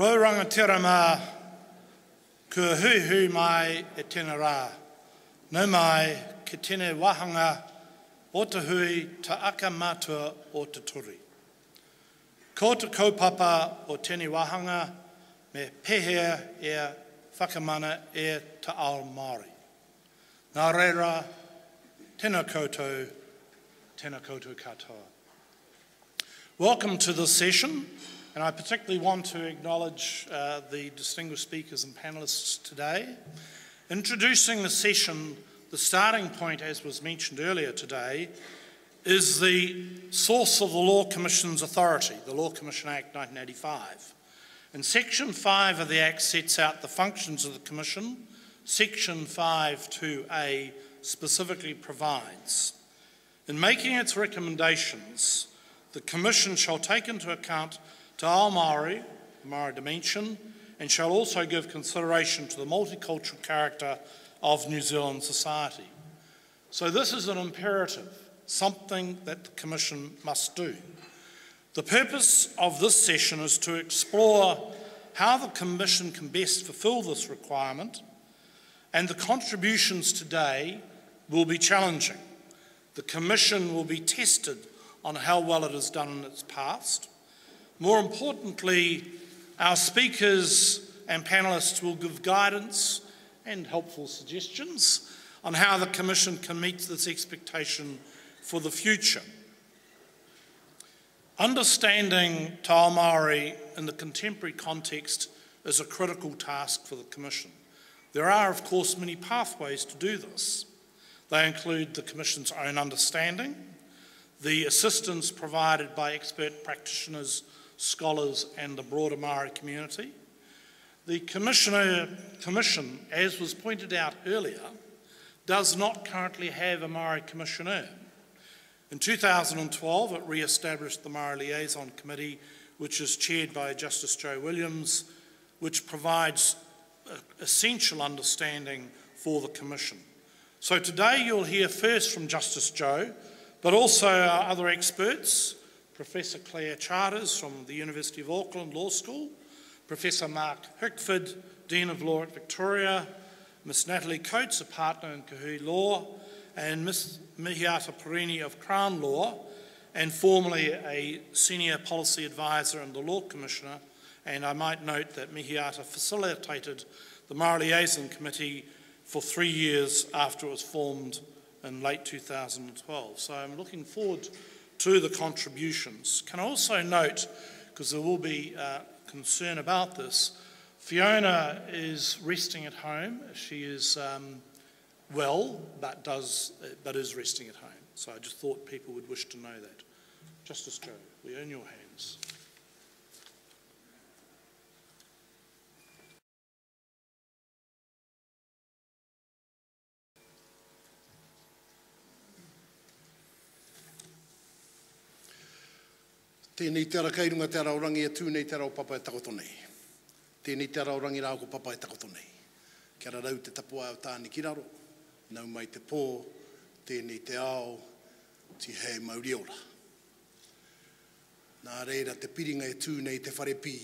Rauranga mā, kua hui hui mai e tēnā rā. Nau mai ki tēne wahanga o te hui ta aka mātua o te turi. Ko te kaupapa o tēne wahanga me pehea e whakamana e ta ao Māori. Nā reira, tēnā koutou, tēnā koutou katoa. Welcome to this session. And I particularly want to acknowledge uh, the distinguished speakers and panellists today. Introducing the session, the starting point, as was mentioned earlier today, is the source of the Law Commission's authority, the Law Commission Act 1985. And Section 5 of the Act sets out the functions of the Commission. Section 5.2a specifically provides in making its recommendations, the Commission shall take into account Te ao Māori, Māori dimension, and shall also give consideration to the multicultural character of New Zealand society. So this is an imperative, something that the Commission must do. The purpose of this session is to explore how the Commission can best fulfil this requirement, and the contributions today will be challenging. The Commission will be tested on how well it has done in its past, more importantly, our speakers and panellists will give guidance and helpful suggestions on how the Commission can meet this expectation for the future. Understanding Te Ao Māori in the contemporary context is a critical task for the Commission. There are, of course, many pathways to do this. They include the Commission's own understanding, the assistance provided by expert practitioners scholars and the broader Maori community. The Commissioner, Commission, as was pointed out earlier, does not currently have a Maori Commissioner. In 2012, it re-established the Maori Liaison Committee, which is chaired by Justice Joe Williams, which provides essential understanding for the Commission. So today you'll hear first from Justice Joe, but also our other experts, Professor Claire Charters from the University of Auckland Law School, Professor Mark Hickford, Dean of Law at Victoria, Miss Natalie Coates, a partner in Kahui Law, and Miss Mihiata Pirini of Crown Law, and formerly a senior policy advisor and the Law Commissioner. And I might note that Mihiata facilitated the Maori Liaison Committee for three years after it was formed in late 2012. So I'm looking forward to the contributions. Can I also note, because there will be uh, concern about this, Fiona is resting at home. She is um, well, but, does, but is resting at home. So I just thought people would wish to know that. Justice Joe, we own your hands. Tēnei te ara kairunga te ara orangi e tūnei te ara o papa e takoto nei. Tēnei te ara orangi rā ko papa e takoto nei. Kia rau te tapua o tāni ki raro, nau mai te pō, tēnei te ao, ti hei mauri ora. Nā reira te piringa e tū nei te whare pī.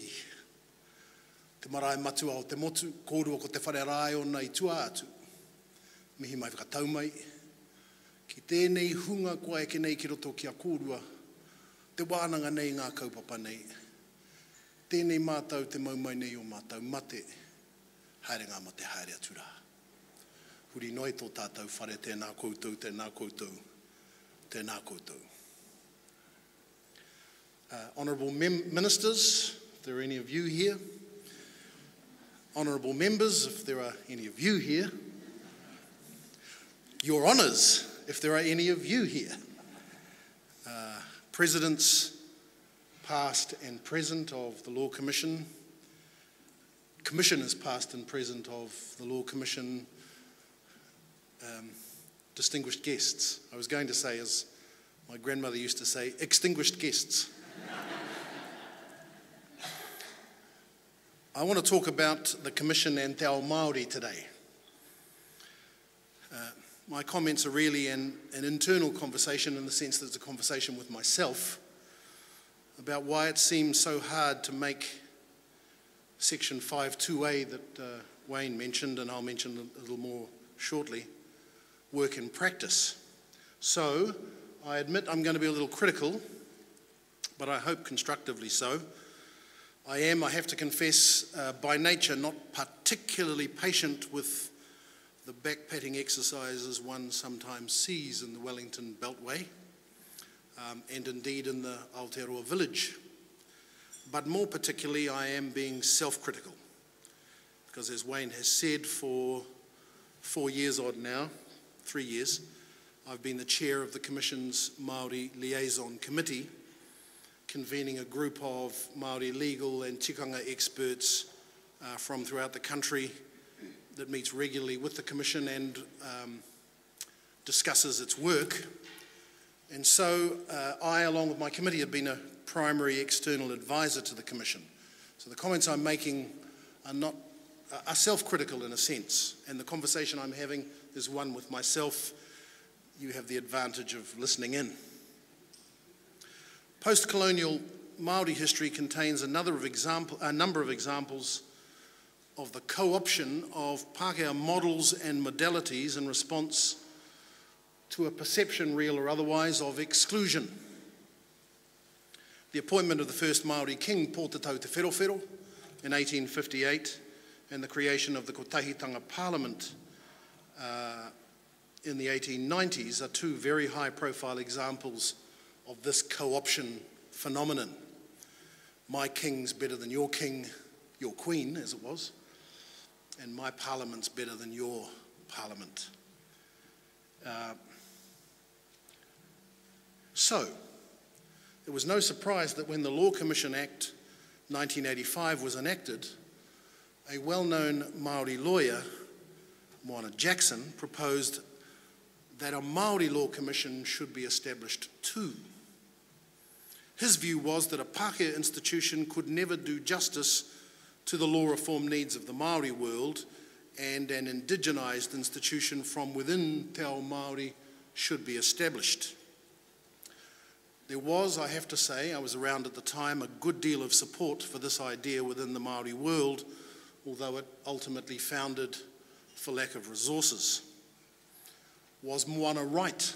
Te marae matua o te motu, kōrua ko te whare rāe o nei tua atu. Mihi mai whakatau mai. Ki tēnei hunga kua e kenei ki roto ki a kōrua, te wānanga nei ngā kaupapa nei. Tēnei mātau te maumai nei o mātau mate, haere ngā mate haere atura. Huri noi tō tātou whare tēnā koutou, tēnā koutou, tēnā koutou. Uh, honourable ministers, if there are any of you here, honourable members, if there are any of you here, your honours, if there are any of you here presidents past and present of the Law Commission, commissioners past and present of the Law Commission, um, distinguished guests. I was going to say, as my grandmother used to say, extinguished guests. I want to talk about the Commission and Te Ao Māori today. My comments are really an, an internal conversation in the sense that it's a conversation with myself about why it seems so hard to make section 52A that uh, Wayne mentioned, and I'll mention a little more shortly, work in practice. So, I admit I'm going to be a little critical, but I hope constructively so. I am, I have to confess, uh, by nature not particularly patient with the backpatting exercises one sometimes sees in the Wellington Beltway um, and indeed in the Aotearoa village. But more particularly, I am being self critical because, as Wayne has said, for four years odd now, three years, I've been the chair of the Commission's Māori Liaison Committee convening a group of Māori legal and tikanga experts uh, from throughout the country that meets regularly with the Commission and um, discusses its work. And so uh, I, along with my committee, have been a primary external advisor to the Commission. So the comments I'm making are not are self-critical in a sense, and the conversation I'm having is one with myself. You have the advantage of listening in. Post-colonial Māori history contains another of example, a number of examples of the co-option of Pākehā models and modalities in response to a perception, real or otherwise, of exclusion. The appointment of the first Māori king, Pōtatau Te Wherowhero, in 1858, and the creation of the Kotahitanga Parliament uh, in the 1890s are two very high profile examples of this co option phenomenon. My king's better than your king, your queen, as it was, and my parliament's better than your parliament. Uh, so, it was no surprise that when the Law Commission Act 1985 was enacted, a well known Maori lawyer, Moana Jackson, proposed that a Maori Law Commission should be established too. His view was that a Pākehā institution could never do justice to the law reform needs of the Maori world, and an indigenised institution from within Te Ao Māori should be established. There was, I have to say, I was around at the time, a good deal of support for this idea within the Maori world, although it ultimately foundered for lack of resources. Was Moana right?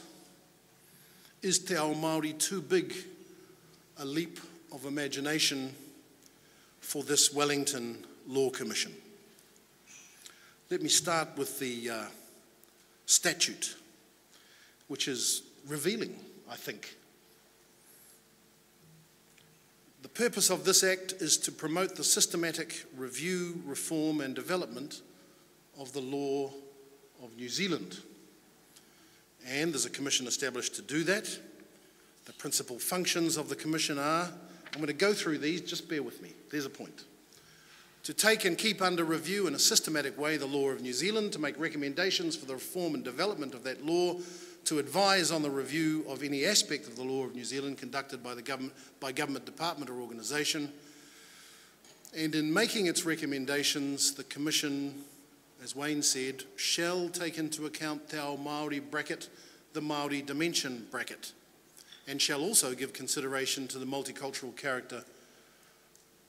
Is Te Ao Māori too big a leap of imagination for this Wellington Law Commission. Let me start with the uh, statute, which is revealing, I think. The purpose of this Act is to promote the systematic review, reform, and development of the law of New Zealand. And there's a commission established to do that. The principal functions of the Commission are I'm going to go through these, just bear with me. There's a point. To take and keep under review in a systematic way the law of New Zealand, to make recommendations for the reform and development of that law, to advise on the review of any aspect of the law of New Zealand conducted by the government, by government department or organisation. And in making its recommendations, the Commission, as Wayne said, shall take into account Te Ao Māori bracket, the Māori dimension bracket and shall also give consideration to the multicultural character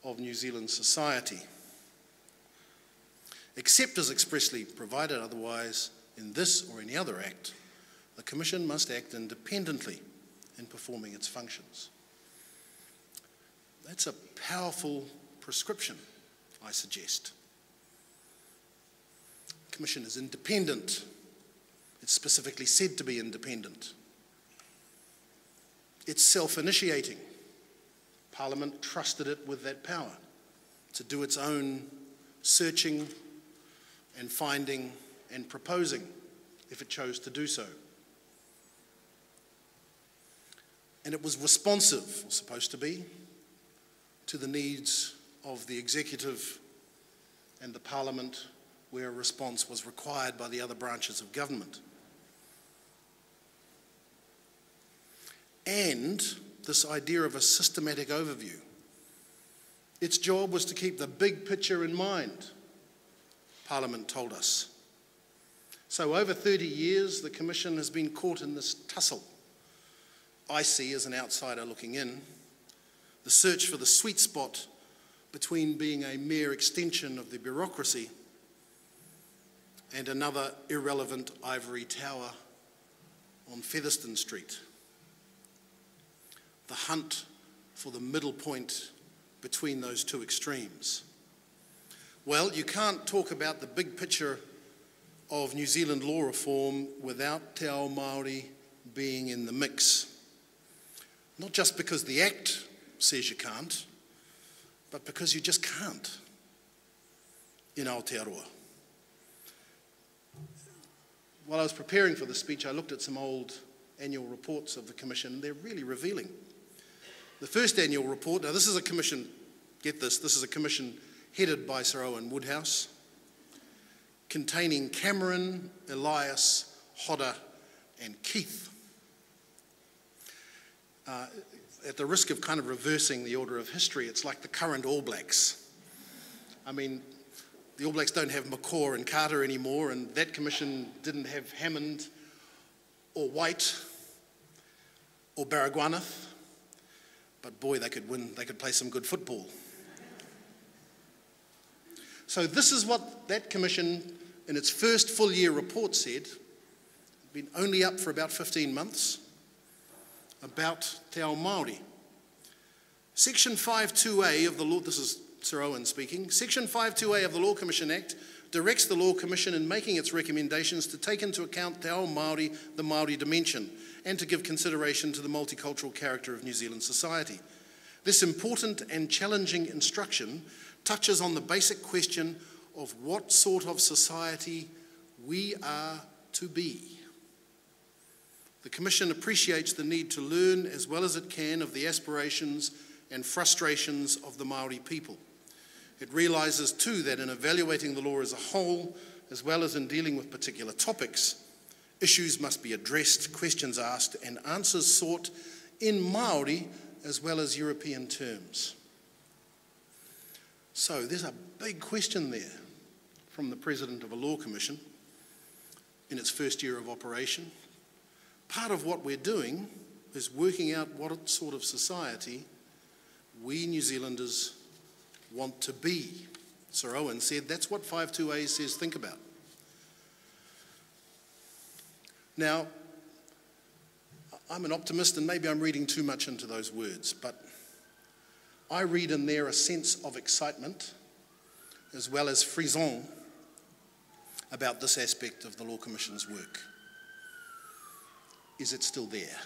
of New Zealand society. Except as expressly provided otherwise in this or any other act, the Commission must act independently in performing its functions. That's a powerful prescription, I suggest. The Commission is independent. It's specifically said to be independent. It's self initiating. Parliament trusted it with that power to do its own searching and finding and proposing if it chose to do so. And it was responsive, or supposed to be, to the needs of the executive and the parliament where a response was required by the other branches of government. and this idea of a systematic overview. Its job was to keep the big picture in mind, Parliament told us. So, over 30 years, the Commission has been caught in this tussle. I see, as an outsider looking in, the search for the sweet spot between being a mere extension of the bureaucracy and another irrelevant ivory tower on Featherston Street. The hunt for the middle point between those two extremes. Well, you can't talk about the big picture of New Zealand law reform without Te Ao Māori being in the mix. Not just because the Act says you can't, but because you just can't in Aotearoa. While I was preparing for the speech, I looked at some old annual reports of the Commission. And they're really revealing. The first annual report, now this is a commission, get this, this is a commission headed by Sir Owen Woodhouse, containing Cameron, Elias, Hodder, and Keith. Uh, at the risk of kind of reversing the order of history, it's like the current All Blacks. I mean, the All Blacks don't have McCaw and Carter anymore, and that commission didn't have Hammond or White or Baragwanath. But boy, they could win, they could play some good football. So, this is what that commission, in its first full year report, said. Been only up for about 15 months about Te Ao Māori. Section 52A of the law, this is Sir Owen speaking, Section 52A of the Law Commission Act directs the Law Commission in making its recommendations to take into account Te Ao Māori, the Māori dimension, and to give consideration to the multicultural character of New Zealand society. This important and challenging instruction touches on the basic question of what sort of society we are to be. The Commission appreciates the need to learn as well as it can of the aspirations and frustrations of the Maori people. It realises too that in evaluating the law as a whole, as well as in dealing with particular topics, issues must be addressed, questions asked, and answers sought in Maori as well as European terms. So there's a big question there from the President of a Law Commission in its first year of operation part of what we're doing is working out what sort of society we New Zealanders want to be. Sir Owen said that's what 52A says think about. Now, I'm an optimist and maybe I'm reading too much into those words, but I read in there a sense of excitement as well as frisson about this aspect of the Law Commission's work is it still there?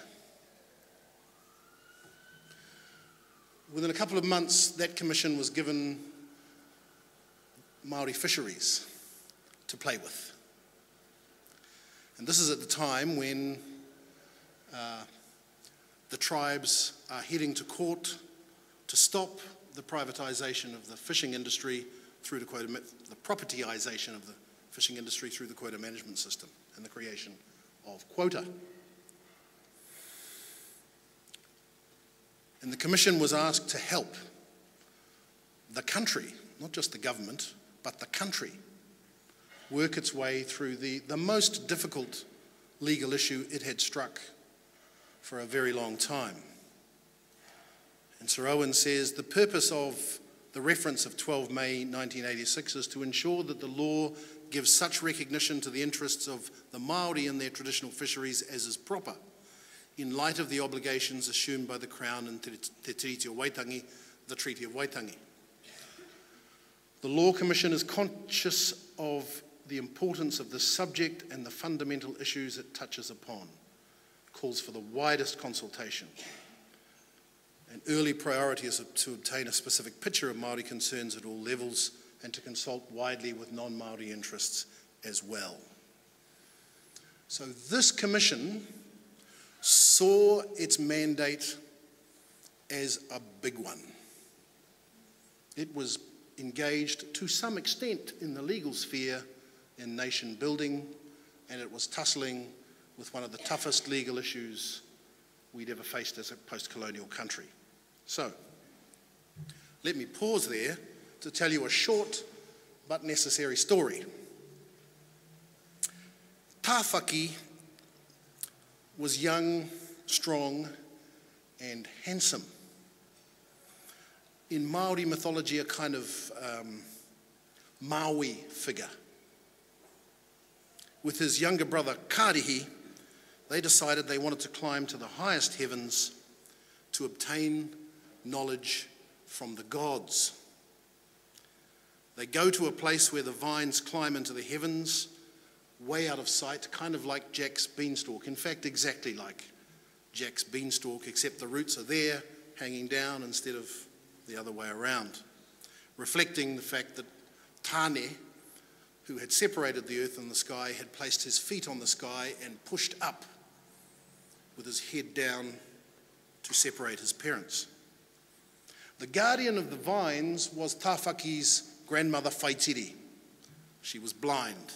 Within a couple of months, that commission was given Maori fisheries to play with. And this is at the time when uh, the tribes are heading to court to stop the privatisation of the fishing industry through the quota, the propertyisation of the fishing industry through the quota management system and the creation of quota. And the Commission was asked to help the country, not just the government, but the country, work its way through the, the most difficult legal issue it had struck for a very long time. And Sir Owen says the purpose of the reference of 12 May 1986 is to ensure that the law gives such recognition to the interests of the Maori in their traditional fisheries as is proper in light of the obligations assumed by the Crown in Te Tiriti o Waitangi, the Treaty of Waitangi. The Law Commission is conscious of the importance of the subject and the fundamental issues it touches upon, calls for the widest consultation. An early priority is to obtain a specific picture of Māori concerns at all levels and to consult widely with non-Māori interests as well. So this commission saw its mandate as a big one. It was engaged to some extent in the legal sphere in nation building, and it was tussling with one of the toughest legal issues we'd ever faced as a post colonial country. So, let me pause there to tell you a short but necessary story. Tawhaki was young, strong, and handsome. in Maori mythology, a kind of um, Maui figure. With his younger brother Karihi, they decided they wanted to climb to the highest heavens to obtain knowledge from the gods. They go to a place where the vines climb into the heavens, way out of sight, kind of like Jack's beanstalk. In fact, exactly like Jack's beanstalk, except the roots are there, hanging down instead of the other way around, reflecting the fact that Tane, who had separated the earth and the sky, had placed his feet on the sky and pushed up with his head down to separate his parents. The guardian of the vines was Tawhaki's grandmother Whaitiri. She was blind.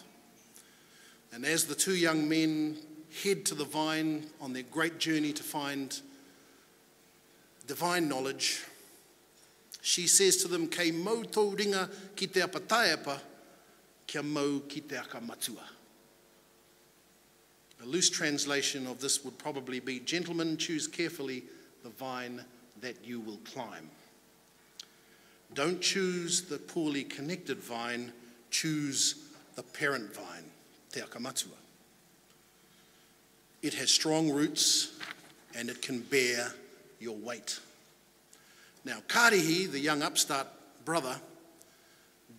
And as the two young men head to the vine on their great journey to find divine knowledge, she says to them, Kei mau tau ringa ki te kia mau ki te akamatua. A loose translation of this would probably be, Gentlemen, choose carefully the vine that you will climb. Don't choose the poorly connected vine, choose the parent vine, te akamatua. It has strong roots and it can bear your weight. Now, Karihi, the young upstart brother,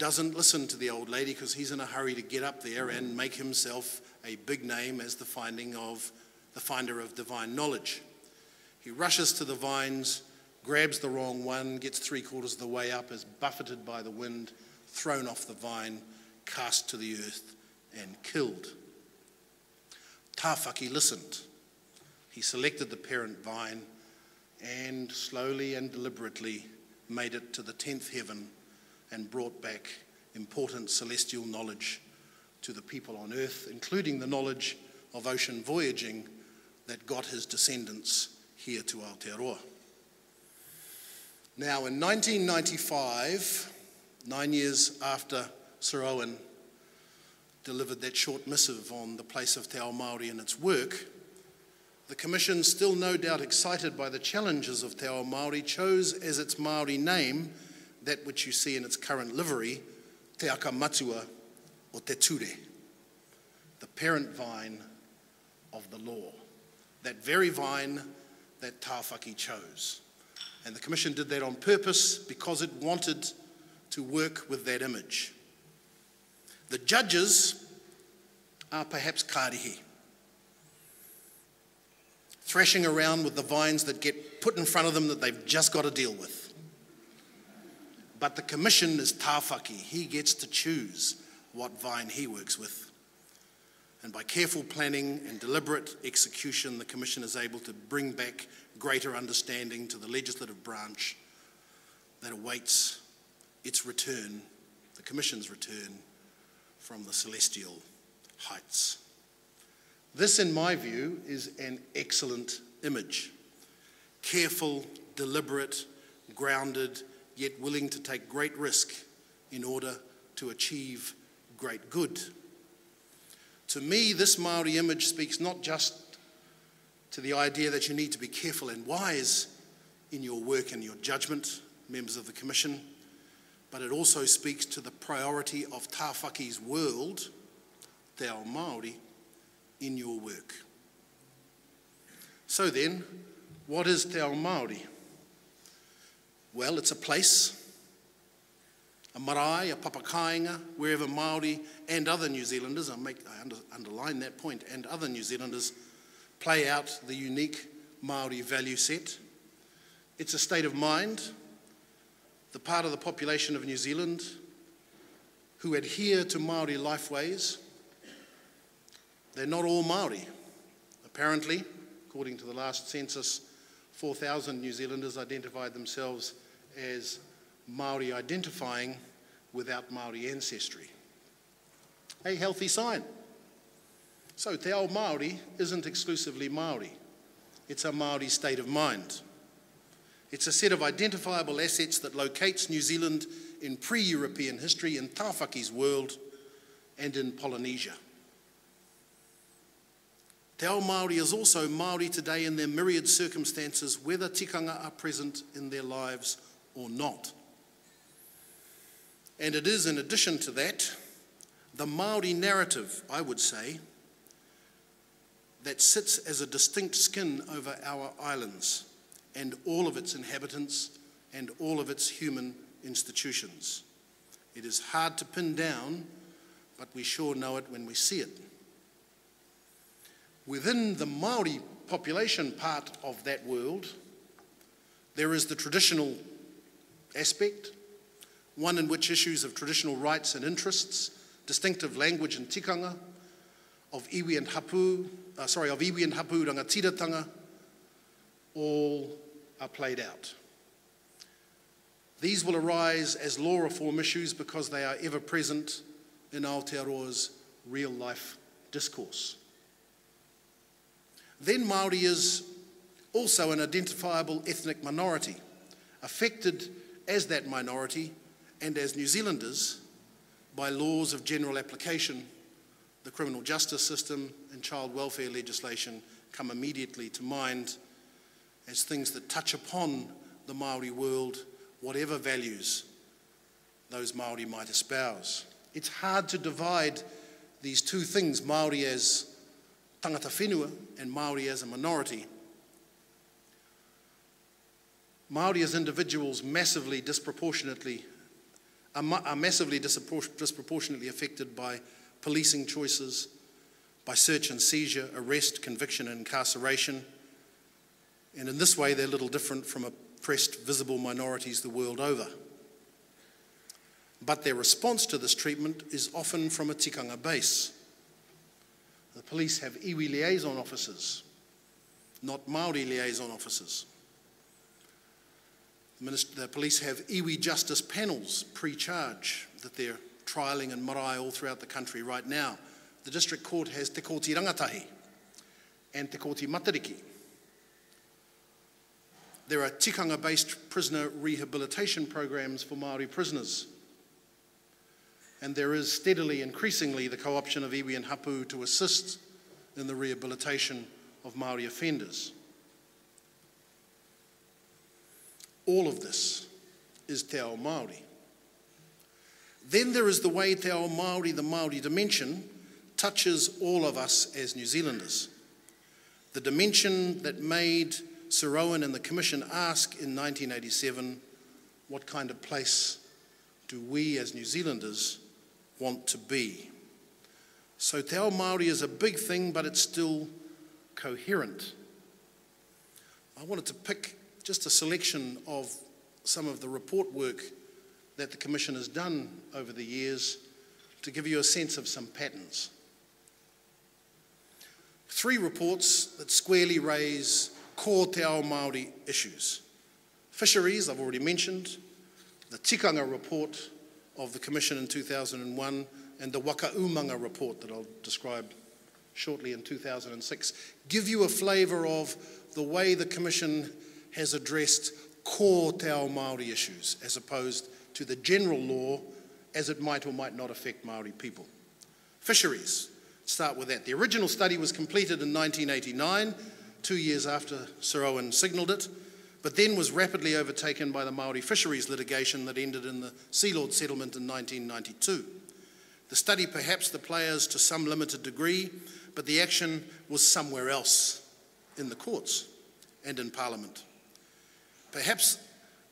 doesn't listen to the old lady because he's in a hurry to get up there and make himself a big name as the finding of the finder of divine knowledge. He rushes to the vines, grabs the wrong one, gets three quarters of the way up, is buffeted by the wind, thrown off the vine, cast to the earth, and killed. Tawhaki listened. He selected the parent vine and slowly and deliberately made it to the 10th heaven and brought back important celestial knowledge to the people on earth, including the knowledge of ocean voyaging that got his descendants here to Aotearoa. Now, in 1995, nine years after Sir Owen delivered that short missive on the place of Te Ao Māori and its work, the Commission, still no doubt excited by the challenges of Te Ao Māori, chose as its Māori name that which you see in its current livery, Te Aka Matua o Te Ture, the parent vine of the law. That very vine that Tawhaki chose. And the Commission did that on purpose because it wanted to work with that image. The judges are perhaps karihi, thrashing around with the vines that get put in front of them that they've just got to deal with. But the commission is Tawhaki. He gets to choose what vine he works with. And by careful planning and deliberate execution, the Commission is able to bring back greater understanding to the legislative branch that awaits its return, the Commission's return, from the celestial heights. This, in my view, is an excellent image. Careful, deliberate, grounded, yet willing to take great risk in order to achieve great good. To me, this Maori image speaks not just to the idea that you need to be careful and wise in your work and your judgment, members of the Commission, but it also speaks to the priority of Tawhaki's world, Te Ao Māori, in your work. So then, what is Te Ao Māori? Well, it's a place a marae, a papakainga, wherever Māori and other New Zealanders, I, make, I under, underline that point, and other New Zealanders play out the unique Māori value set. It's a state of mind, the part of the population of New Zealand who adhere to Māori lifeways. They're not all Māori. Apparently, according to the last census, 4,000 New Zealanders identified themselves as Maori identifying without Maori ancestry. A healthy sign. So Te Ao Māori isn't exclusively Maori. It's a Maori state of mind. It's a set of identifiable assets that locates New Zealand in pre-European history, in Tawhaki's world, and in Polynesia. Te Ao Māori is also Māori today in their myriad circumstances, whether tikanga are present in their lives or not. And it is, in addition to that, the Maori narrative, I would say, that sits as a distinct skin over our islands and all of its inhabitants and all of its human institutions. It is hard to pin down, but we sure know it when we see it. Within the Maori population part of that world, there is the traditional aspect, one in which issues of traditional rights and interests, distinctive language and tikanga, of iwi and hapu, uh, sorry, of iwi and hapu rangatiratanga, all are played out. These will arise as law reform issues because they are ever present in Aotearoa's real life discourse. Then Māori is also an identifiable ethnic minority, affected as that minority and as New Zealanders by laws of general application, the criminal justice system and child welfare legislation come immediately to mind as things that touch upon the Maori world, whatever values those Maori might espouse. It's hard to divide these two things, Maori as tangata whenua and Maori as a minority. Maori as individuals massively disproportionately are massively disproportionately affected by policing choices, by search and seizure, arrest, conviction, and incarceration. And in this way, they're little different from oppressed visible minorities the world over. But their response to this treatment is often from a tikanga base. The police have iwi liaison officers, not Maori liaison officers. The, police have iwi justice panels pre-charge that they're trialling in marae all throughout the country right now. The district court has Te Koti Rangatahi and Te Koti Matariki. There are tikanga-based prisoner rehabilitation programs for Maori prisoners. And there is steadily, increasingly, the co-option of iwi and hapu to assist in the rehabilitation of Maori offenders. All of this is Te Ao Māori. Then there is the way Te Ao Māori, the Māori dimension, touches all of us as New Zealanders. The dimension that made Sir Owen and the Commission ask in 1987 what kind of place do we as New Zealanders want to be? So Te Ao Māori is a big thing, but it's still coherent. I wanted to pick just a selection of some of the report work that the Commission has done over the years to give you a sense of some patterns. Three reports that squarely raise core te ao Māori issues. Fisheries, I've already mentioned, the Tikanga report of the Commission in 2001, and the Waka Umanga report that I'll describe shortly in 2006, give you a flavour of the way the Commission has addressed core te ao Māori issues as opposed to the general law as it might or might not affect Māori people. Fisheries, start with that. The original study was completed in 1989, two years after Sir Owen signalled it, but then was rapidly overtaken by the Māori fisheries litigation that ended in the Sealord settlement in 1992. The study perhaps the players to some limited degree, but the action was somewhere else in the courts and in Parliament. Perhaps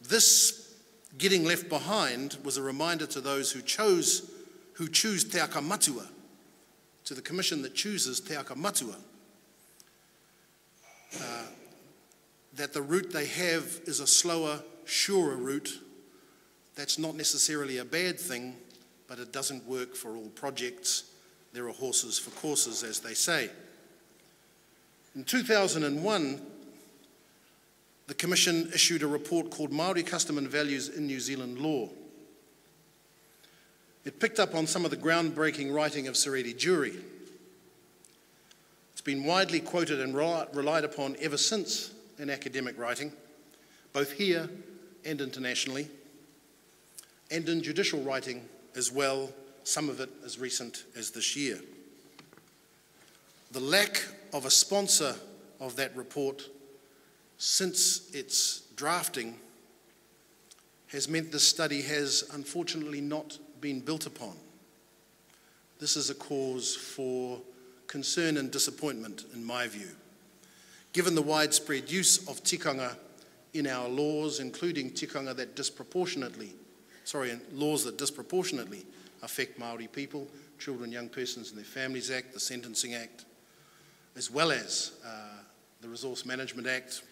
this getting left behind was a reminder to those who chose, who choose Te Aka Matua, to the commission that chooses Te Aka Matua, uh, that the route they have is a slower, surer route. That's not necessarily a bad thing, but it doesn't work for all projects. There are horses for courses, as they say. In 2001, the Commission issued a report called Maori Custom and Values in New Zealand Law. It picked up on some of the groundbreaking writing of Eddie Durie. It's been widely quoted and relied upon ever since in academic writing, both here and internationally, and in judicial writing as well, some of it as recent as this year. The lack of a sponsor of that report since its drafting has meant this study has unfortunately not been built upon. This is a cause for concern and disappointment, in my view. Given the widespread use of tikanga in our laws, including tikanga that disproportionately, sorry, laws that disproportionately affect Maori people, Children, Young Persons and Their Families Act, the Sentencing Act, as well as uh, the Resource Management Act,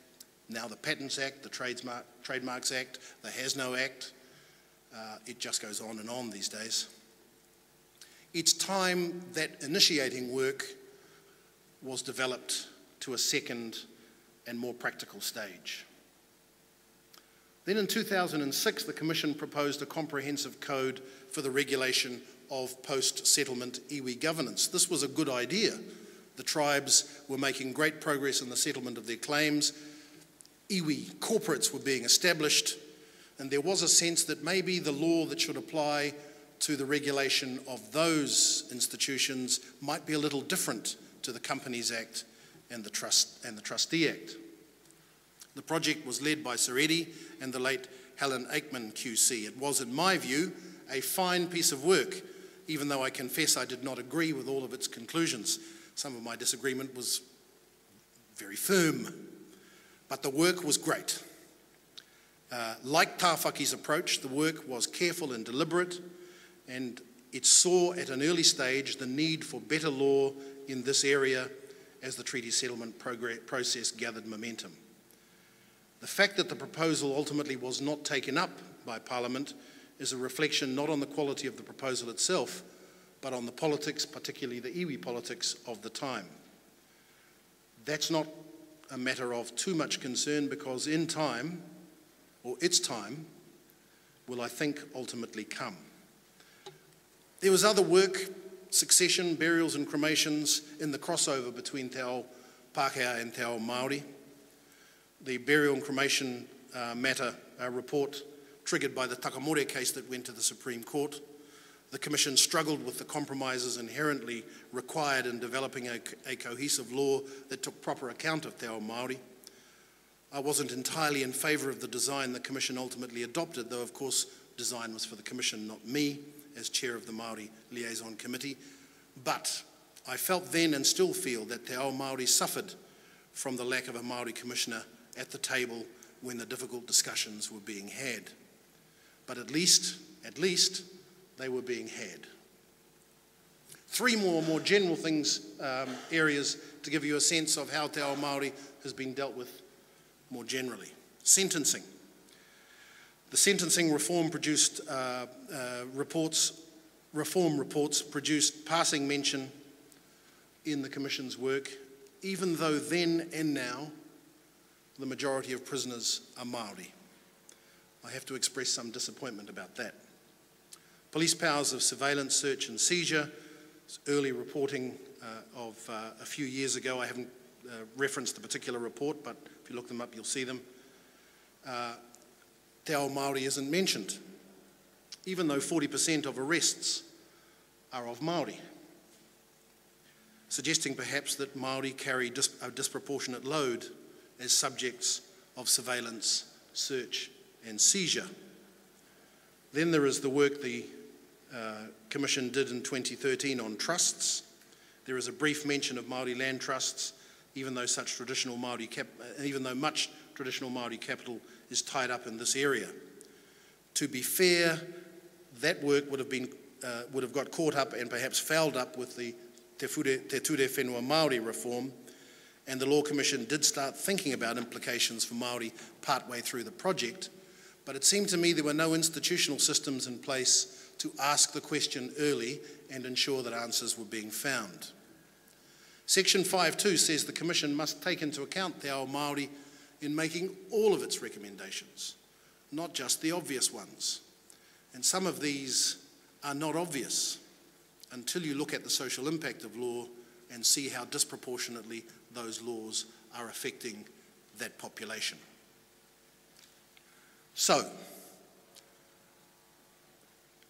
now the Patents Act, the Trademark, Trademarks Act, the HSNO Act. Uh, it just goes on and on these days. It's time that initiating work was developed to a second and more practical stage. Then in 2006, the Commission proposed a comprehensive code for the regulation of post settlement iwi governance. This was a good idea. The tribes were making great progress in the settlement of their claims. Iwi corporates were being established, and there was a sense that maybe the law that should apply to the regulation of those institutions might be a little different to the Companies Act and the, Trust, and the Trustee Act. The project was led by Sir Eddie and the late Helen Aikman QC. It was, in my view, a fine piece of work, even though I confess I did not agree with all of its conclusions. Some of my disagreement was very firm, but the work was great. Uh, like Tawhaki's approach, the work was careful and deliberate, and it saw at an early stage the need for better law in this area as the treaty settlement process gathered momentum. The fact that the proposal ultimately was not taken up by Parliament is a reflection not on the quality of the proposal itself, but on the politics, particularly the iwi politics of the time. That's not a matter of too much concern because in time, or its time, will I think ultimately come. There was other work, succession, burials and cremations in the crossover between Te Ao Pākehā and Te Ao Māori. The burial and cremation uh, matter uh, report triggered by the Takamore case that went to the Supreme Court. The Commission struggled with the compromises inherently required in developing a, a cohesive law that took proper account of Te Ao Māori. I wasn't entirely in favour of the design the Commission ultimately adopted, though of course design was for the Commission, not me, as chair of the Māori Liaison Committee. But I felt then and still feel that Te Ao Māori suffered from the lack of a Māori Commissioner at the table when the difficult discussions were being had but at least, at least, they were being had. Three more more general things, um, areas to give you a sense of how Te Ao Māori has been dealt with more generally. Sentencing. The sentencing reform produced uh, uh, reports, reform reports produced passing mention in the Commission's work, even though then and now the majority of prisoners are Māori. I have to express some disappointment about that. Police powers of surveillance, search and seizure, early reporting uh, of uh, a few years ago, I haven't uh, referenced the particular report, but if you look them up, you'll see them. Uh, Te Ao Māori isn't mentioned, even though 40% of arrests are of Māori, suggesting perhaps that Māori carry dis a disproportionate load as subjects of surveillance, search and seizure. Then there is the work the uh, Commission did in 2013 on trusts. There is a brief mention of Māori land trusts, even though such traditional Māori even though much traditional Māori capital is tied up in this area. To be fair, that work would have been uh, would have got caught up and perhaps fouled up with the Te, Fure, Te Ture Whenua Māori reform, and the Law Commission did start thinking about implications for Māori partway through the project, but it seemed to me there were no institutional systems in place to ask the question early and ensure that answers were being found. Section 5.2 says the Commission must take into account Te Ao Māori in making all of its recommendations, not just the obvious ones. And some of these are not obvious until you look at the social impact of law and see how disproportionately those laws are affecting that population. So,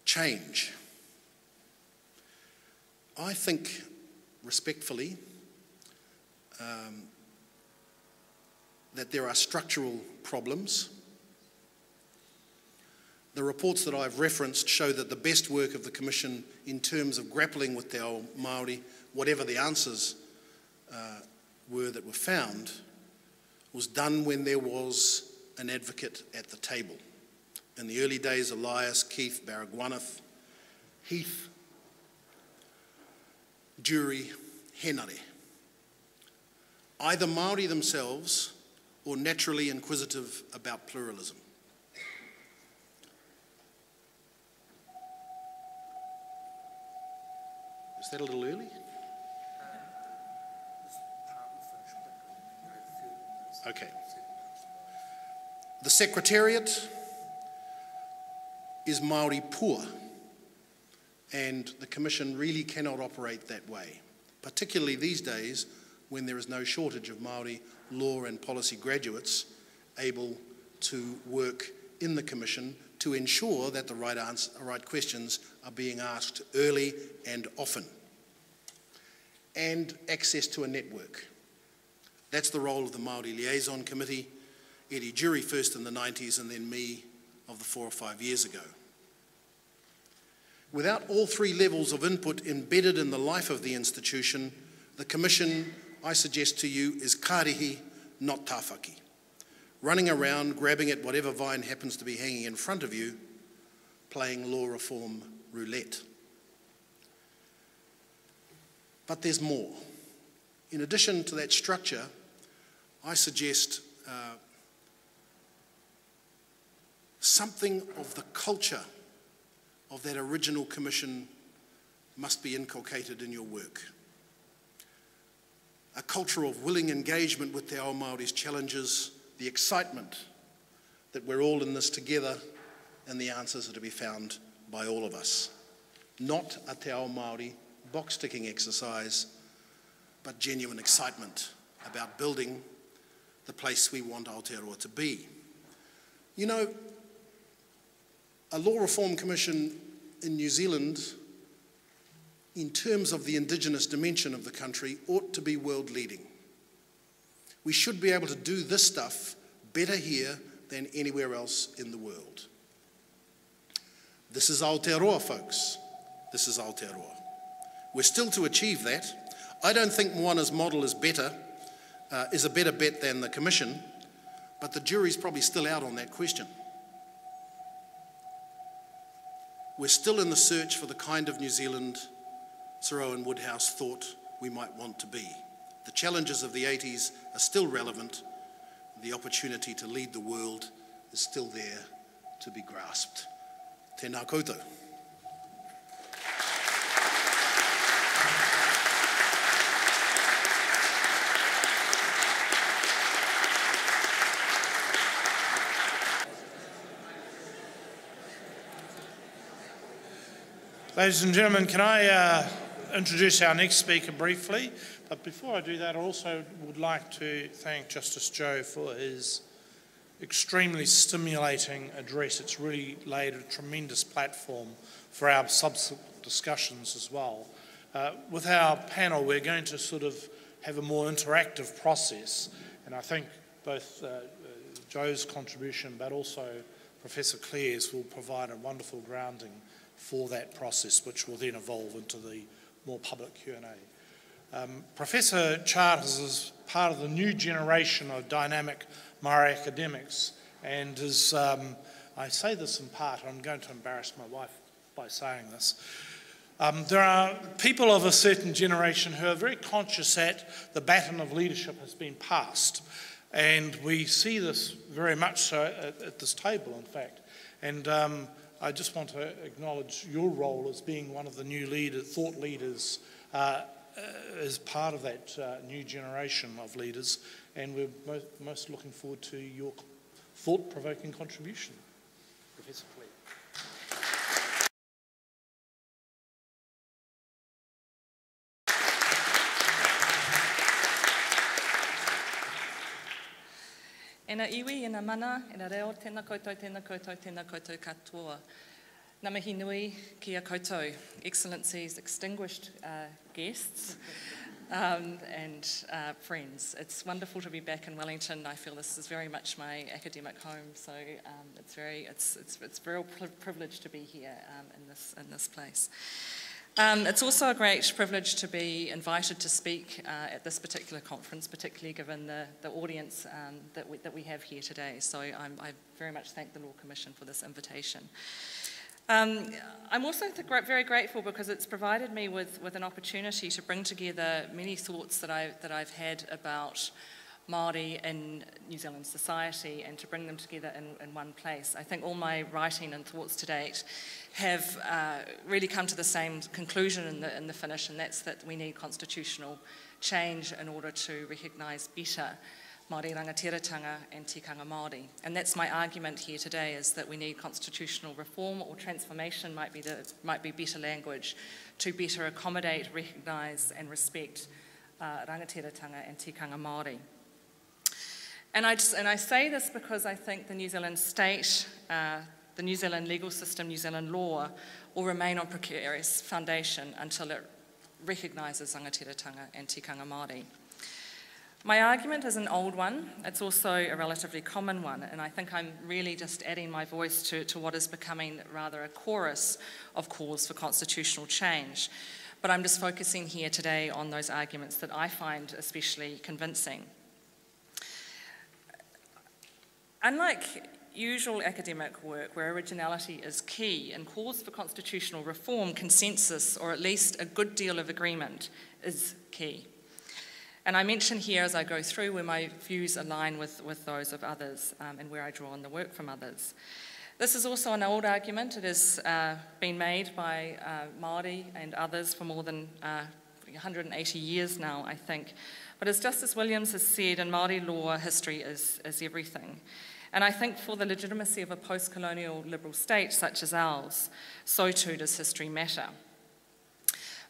change. I think, respectfully, um, that there are structural problems The reports that I've referenced show that the best work of the Commission in terms of grappling with Te Ao Māori, whatever the answers uh, were that were found, was done when there was an advocate at the table. In the early days, Elias, Keith, Baragwanath, Heath, Jury, Henare. Either Māori themselves or naturally inquisitive about pluralism. Is that a little early? Okay. The Secretariat is Maori poor, and the Commission really cannot operate that way, particularly these days when there is no shortage of Maori law and policy graduates able to work in the Commission to ensure that the right, answer, right questions are being asked early and often. And access to a network. That's the role of the Māori Liaison Committee, Eddie Jury first in the 90s and then me of the four or five years ago. Without all three levels of input embedded in the life of the institution, the Commission, I suggest to you, is karihi, not Tawhaki. Running around, grabbing at whatever vine happens to be hanging in front of you, playing law reform roulette. But there's more. In addition to that structure, I suggest uh, something of the culture of that original commission must be inculcated in your work. A culture of willing engagement with Te Ao Māori's challenges, the excitement that we're all in this together, and the answers are to be found by all of us. Not a Te Ao Māori box ticking exercise, but genuine excitement about building the place we want Aotearoa to be. You know, a law reform commission in New Zealand, in terms of the indigenous dimension of the country, ought to be world leading. We should be able to do this stuff better here than anywhere else in the world. This is Aotearoa, folks. This is Aotearoa. We're still to achieve that. I don't think Moana's model is better, uh, is a better bet than the Commission, but the jury's probably still out on that question. We're still in the search for the kind of New Zealand Sir Owen Woodhouse thought we might want to be. The challenges of the 80s are still relevant. The opportunity to lead the world is still there to be grasped. Tēnā koutou. Ladies and gentlemen, can I uh, introduce our next speaker briefly? But before I do that, I also would like to thank Justice Joe for his extremely stimulating address. It's really laid a tremendous platform for our subsequent discussions as well. Uh, with our panel, we're going to sort of have a more interactive process, and I think both uh, Joe's contribution but also Professor Claire's will provide a wonderful grounding for that process, which will then evolve into the more public Q&A. Um, Professor Charters is part of the new generation of dynamic Maori academics and is, um, I say this in part, I'm going to embarrass my wife by saying this. Um, there are people of a certain generation who are very conscious that the baton of leadership has been passed. And we see this very much so at, at this table, in fact. And um, I just want to acknowledge your role as being one of the new leader, thought leaders uh, uh, as part of that uh, new generation of leaders, and we're most, most looking forward to your thought-provoking contribution. Professor Ena iwi, ena mana, ena reo, tēnā koutou, tēnā koutou, tēnā koutou katoa. Ngā mihi nui ki a koutou, excellencies, extinguished uh, guests. um, and uh, friends. It's wonderful to be back in Wellington. I feel this is very much my academic home, so um, it's very it's it's it's a real privilege to be here um, in this in this place. Um, it's also a great privilege to be invited to speak uh, at this particular conference, particularly given the, the audience um, that, we, that we have here today. So I'm, I very much thank the Law Commission for this invitation. Um, I'm also very grateful because it's provided me with, with an opportunity to bring together many thoughts that, I, that I've had about Māori in New Zealand society and to bring them together in, in one place. I think all my writing and thoughts to date have uh, really come to the same conclusion in the, in the finish, and that's that we need constitutional change in order to recognise better Māori rangatiratanga and tikanga Māori. And that's my argument here today, is that we need constitutional reform or transformation might be, the, might be better language to better accommodate, recognise and respect uh, rangatiratanga and tikanga Māori. And I, just, and I say this because I think the New Zealand state, uh, the New Zealand legal system, New Zealand law, will remain on precarious foundation until it recognises rangatiratanga and tikanga Māori. My argument is an old one. It's also a relatively common one, and I think I'm really just adding my voice to, to what is becoming rather a chorus of calls for constitutional change. But I'm just focusing here today on those arguments that I find especially convincing. Unlike usual academic work where originality is key and calls for constitutional reform, consensus, or at least a good deal of agreement, is key. And I mention here as I go through where my views align with, with those of others um, and where I draw on the work from others. This is also an old argument. It has uh, been made by uh, Māori and others for more than uh, 180 years now, I think. But as Justice Williams has said, in Māori law, history is, is everything. And I think for the legitimacy of a post colonial liberal state such as ours, so too does history matter.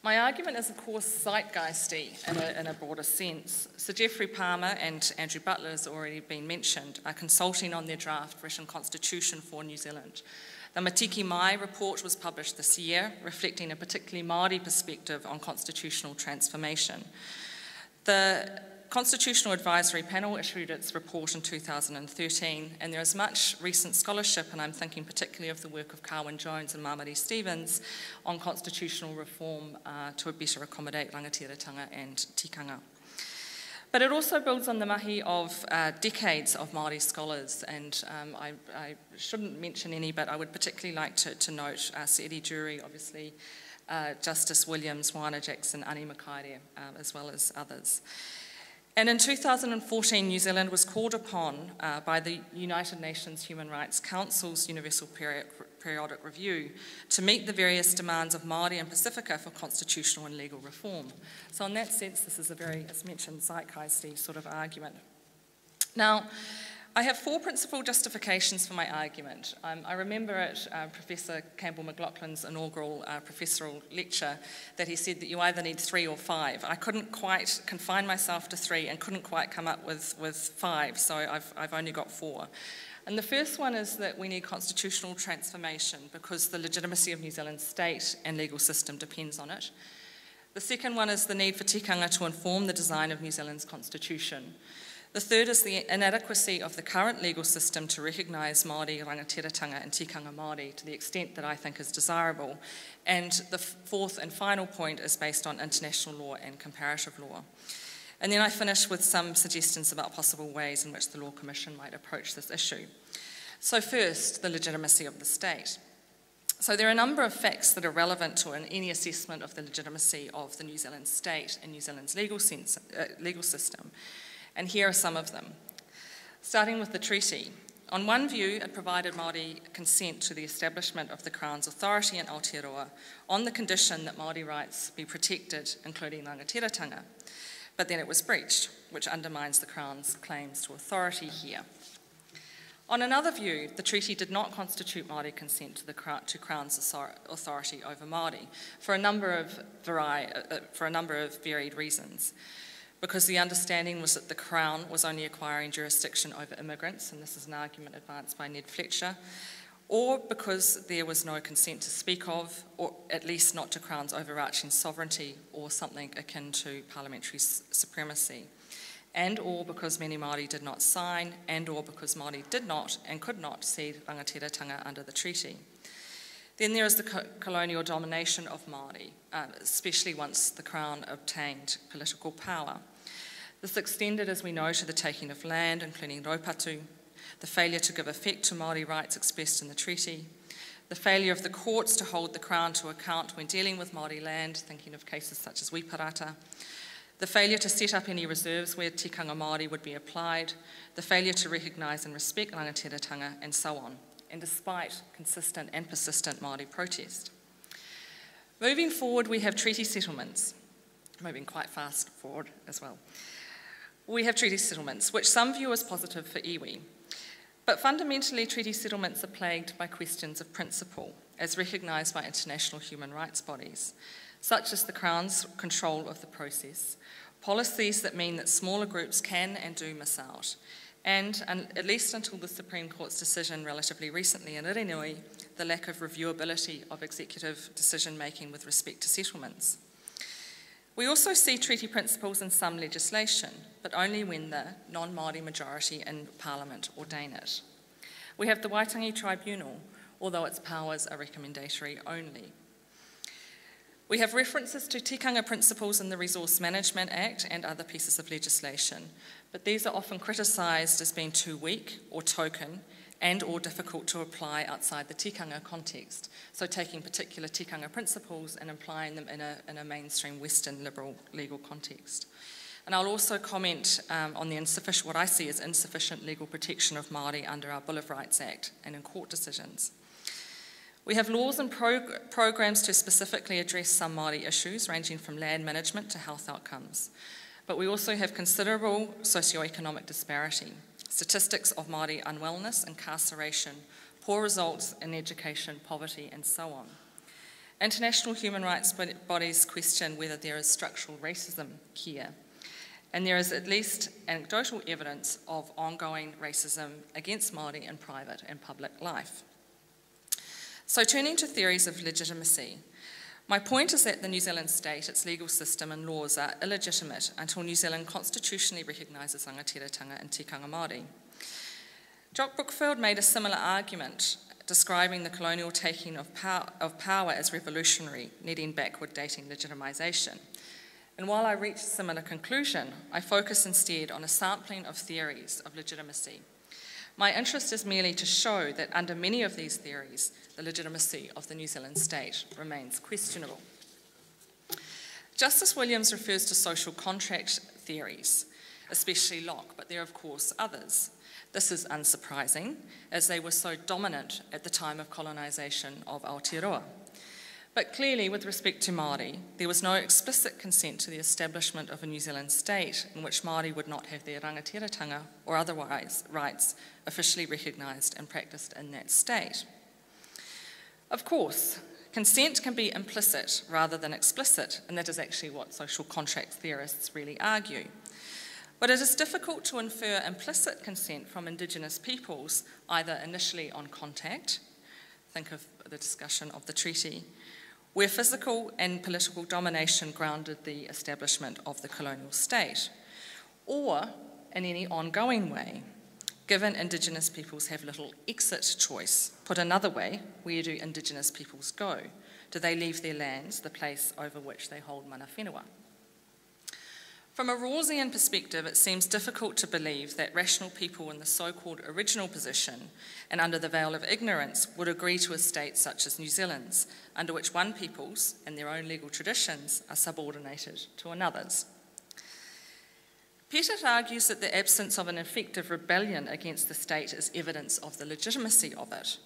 My argument is, of course, zeitgeisty in a, in a, broader sense. Sir Geoffrey Palmer and Andrew Butler, has already been mentioned, are consulting on their draft written constitution for New Zealand. The Matike Mai report was published this year, reflecting a particularly Māori perspective on constitutional transformation. The Constitutional Advisory Panel issued its report in 2013, and there is much recent scholarship, and I'm thinking particularly of the work of Carwyn Jones and Mamari Stephens, on constitutional reform uh, to better accommodate rangatiratanga and tikanga. But it also builds on the mahi of uh, decades of Māori scholars, and um, I, I, shouldn't mention any, but I would particularly like to, to note uh, Durie, obviously, uh, Justice Williams, Moana Jackson, Ani Mikaere, um, as well as others. And in 2014, New Zealand was called upon uh, by the United Nations Human Rights Council's Universal Periodic Review to meet the various demands of Māori and Pacifica for constitutional and legal reform. So, in that sense, this is a very, as mentioned, zeitgeisty sort of argument. Now, I have four principal justifications for my argument. Um, I remember at uh, Professor Campbell McLachlan's inaugural uh, professorial lecture that he said that you either need three or five. I couldn't quite confine myself to three and couldn't quite come up with, with five, so I've, I've only got four. And the first one is that we need constitutional transformation because the legitimacy of New Zealand's state and legal system depends on it. The second one is the need for tikanga to inform the design of New Zealand's constitution. The third is the inadequacy of the current legal system to recognise Māori rangatiratanga and tikanga Māori to the extent that I think is desirable. And the fourth and final point is based on international law and comparative law. And then I finish with some suggestions about possible ways in which the Law Commission might approach this issue. So, first, the legitimacy of the state. So, there are a number of facts that are relevant to any assessment of the legitimacy of the New Zealand state and New Zealand's legal, sense, uh, legal system and here are some of them. Starting with the treaty. On one view, it provided Māori consent to the establishment of the Crown's authority in Aotearoa on the condition that Māori rights be protected, including rangatiratanga. But then it was breached, which undermines the Crown's claims to authority here. On another view, the treaty did not constitute Māori consent to, the, to Crown's authority over Māori for a number of, vari, uh, uh, for a number of varied reasons because the understanding was that the Crown was only acquiring jurisdiction over immigrants, and this is an argument advanced by Ned Fletcher, or because there was no consent to speak of, or at least not to Crown's overarching sovereignty or something akin to parliamentary supremacy, and or because many Māori did not sign, and or because Māori did not and could not cede rangatiratanga under the treaty. Then there is the co- colonial domination of Māori, uh, especially once the Crown obtained political power. This extended, as we know, to the taking of land, including Raupatu, the failure to give effect to Māori rights expressed in the treaty, the failure of the courts to hold the Crown to account when dealing with Māori land, thinking of cases such as Wi Parata, the failure to set up any reserves where tikanga Māori would be applied, the failure to recognise and respect rangatiratanga, and so on, and despite consistent and persistent Māori protest. Moving forward, we have treaty settlements, moving quite fast forward as well. We have treaty settlements, which some view as positive for iwi, but fundamentally, treaty settlements are plagued by questions of principle, as recognised by international human rights bodies, such as the Crown's control of the process, policies that mean that smaller groups can and do miss out, and, at least until the Supreme Court's decision relatively recently in Ririnui, the lack of reviewability of executive decision making with respect to settlements. We also see treaty principles in some legislation, but only when the non Māori majority in Parliament ordain it. We have the Waitangi Tribunal, although its powers are recommendatory only. We have references to tikanga principles in the Resource Management Act and other pieces of legislation, but these are often criticised as being too weak or token and or difficult to apply outside the tikanga context. So taking particular tikanga principles and applying them in a, in a mainstream Western liberal legal context. And I'll also comment um, on the insufficient, what I see as insufficient legal protection of Māori under our Bill of Rights Act and in court decisions. We have laws and prog- programs to specifically address some Māori issues, ranging from land management to health outcomes. But we also have considerable socioeconomic disparity statistics of Māori unwellness, incarceration, poor results in education, poverty, and so on. International human rights bodies question whether there is structural racism here, and there is at least anecdotal evidence of ongoing racism against Māori in private and public life. So, turning to theories of legitimacy, my point is that the New Zealand state, its legal system and laws are illegitimate until New Zealand constitutionally recognises rangatiratanga and tikanga Māori. Jock Brookfield made a similar argument, describing the colonial taking of power, of power as revolutionary, needing backward dating legitimisation. And while I reach a similar conclusion, I focus instead on a sampling of theories of legitimacy my interest is merely to show that under many of these theories, the legitimacy of the New Zealand state remains questionable. Justice Williams refers to social contract theories, especially Locke, but there are, of course, others. This is unsurprising, as they were so dominant at the time of colonisation of Aotearoa. But clearly, with respect to Māori, there was no explicit consent to the establishment of a New Zealand state in which Māori would not have their rangatiratanga or otherwise rights officially recognised and practised in that state. Of course, consent can be implicit rather than explicit, and that is actually what social contract theorists really argue. But it is difficult to infer implicit consent from Indigenous peoples, either initially on contact, think of the discussion of the treaty, where physical and political domination grounded the establishment of the colonial state, or in any ongoing way, given Indigenous peoples have little exit choice. Put another way, where do Indigenous peoples go? Do they leave their lands, the place over which they hold mana whenua? From a Rawlsian perspective, it seems difficult to believe that rational people in the so called original position and under the veil of ignorance would agree to a state such as New Zealand's, under which one people's and their own legal traditions are subordinated to another's. Pettit argues that the absence of an effective rebellion against the state is evidence of the legitimacy of it.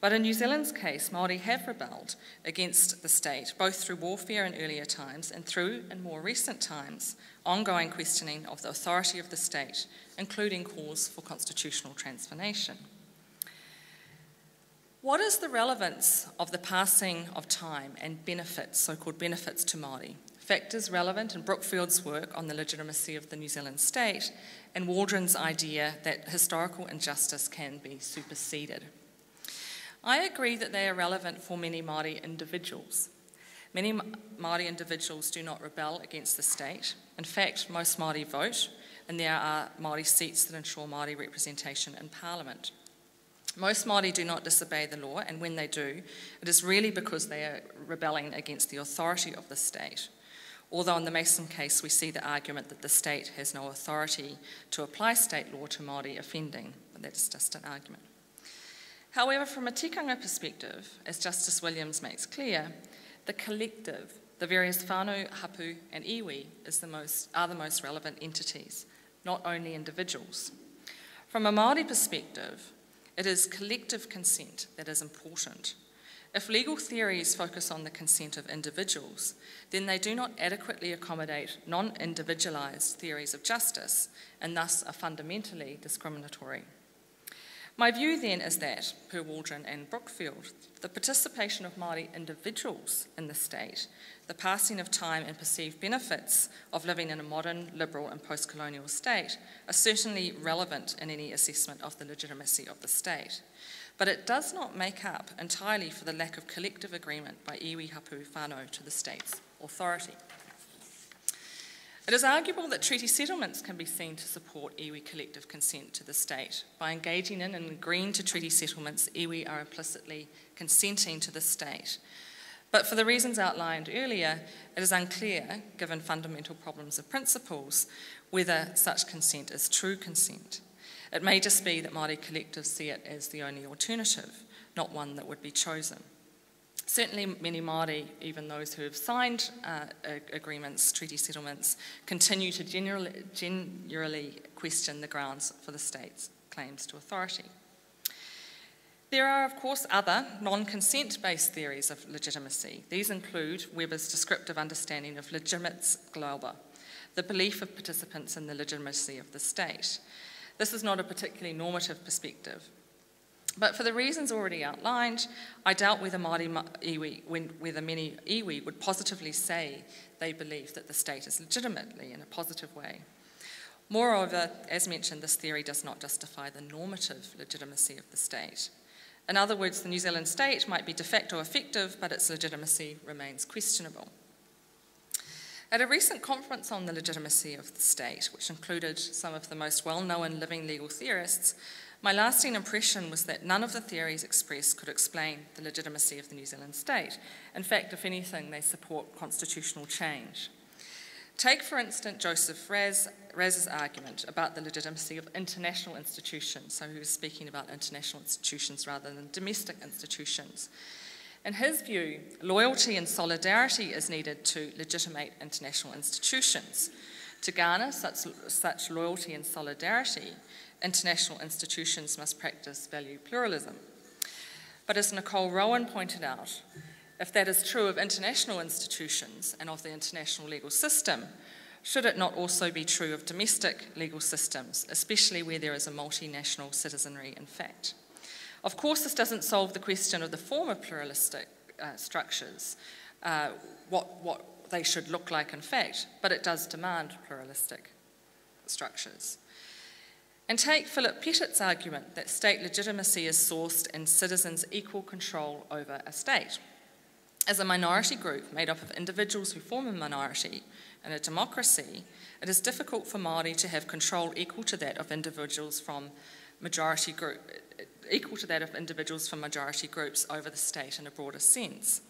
But in New Zealand's case, Māori have rebelled against the state, both through warfare in earlier times and through, in more recent times, ongoing questioning of the authority of the state, including calls for constitutional transformation. What is the relevance of the passing of time and benefits, so called benefits to Māori? Factors relevant in Brookfield's work on the legitimacy of the New Zealand state and Waldron's idea that historical injustice can be superseded. I agree that they are relevant for many Māori individuals. Many Māori individuals do not rebel against the state. In fact, most Māori vote, and there are Māori seats that ensure Māori representation in Parliament. Most Māori do not disobey the law, and when they do, it is really because they are rebelling against the authority of the state. Although in the Mason case we see the argument that the state has no authority to apply state law to Māori offending, but that's just an argument. However, from a tikanga perspective, as Justice Williams makes clear, the collective, the various whānau, hapu and iwi, the most, are the most relevant entities, not only individuals. From a Māori perspective, it is collective consent that is important. If legal theories focus on the consent of individuals, then they do not adequately accommodate non individualised theories of justice and thus are fundamentally discriminatory. My view then is that, per Waldron and Brookfield, the participation of Māori individuals in the state, the passing of time and perceived benefits of living in a modern, liberal, and post colonial state are certainly relevant in any assessment of the legitimacy of the state. But it does not make up entirely for the lack of collective agreement by iwi hapu whānau to the state's authority. It is arguable that treaty settlements can be seen to support iwi collective consent to the state. By engaging in and agreeing to treaty settlements, iwi are implicitly consenting to the state. But for the reasons outlined earlier, it is unclear, given fundamental problems of principles, whether such consent is true consent. It may just be that Māori collectives see it as the only alternative, not one that would be chosen. Certainly, many Māori, even those who have signed uh, agreements, treaty settlements, continue to generally, generally question the grounds for the state's claims to authority. There are, of course, other non consent based theories of legitimacy. These include Weber's descriptive understanding of legitimats globa, the belief of participants in the legitimacy of the state. This is not a particularly normative perspective. But for the reasons already outlined, I doubt whether Māori iwi, whether many iwi would positively say they believe that the state is legitimately in a positive way. Moreover, as mentioned, this theory does not justify the normative legitimacy of the state. In other words, the New Zealand state might be de facto effective, but its legitimacy remains questionable. At a recent conference on the legitimacy of the state, which included some of the most well known living legal theorists, my lasting impression was that none of the theories expressed could explain the legitimacy of the New Zealand state. In fact, if anything, they support constitutional change. Take, for instance, Joseph Raz, Raz's argument about the legitimacy of international institutions. So he was speaking about international institutions rather than domestic institutions. In his view, loyalty and solidarity is needed to legitimate international institutions. To garner such, such loyalty and solidarity, international institutions must practice value pluralism. But as Nicole Roughan pointed out, if that is true of international institutions and of the international legal system, should it not also be true of domestic legal systems, especially where there is a multinational citizenry in fact? Of course, this doesn't solve the question of the form of pluralistic uh, structures, uh, what, what they should look like in fact, but it does demand pluralistic structures. And take Philip Pettit's argument that state legitimacy is sourced in citizens' equal control over a state. As a minority group made up of individuals who form a minority in a democracy, it is difficult for Māori to have control equal to that of individuals from majority group, equal to that of individuals from majority groups over the state in a broader sense.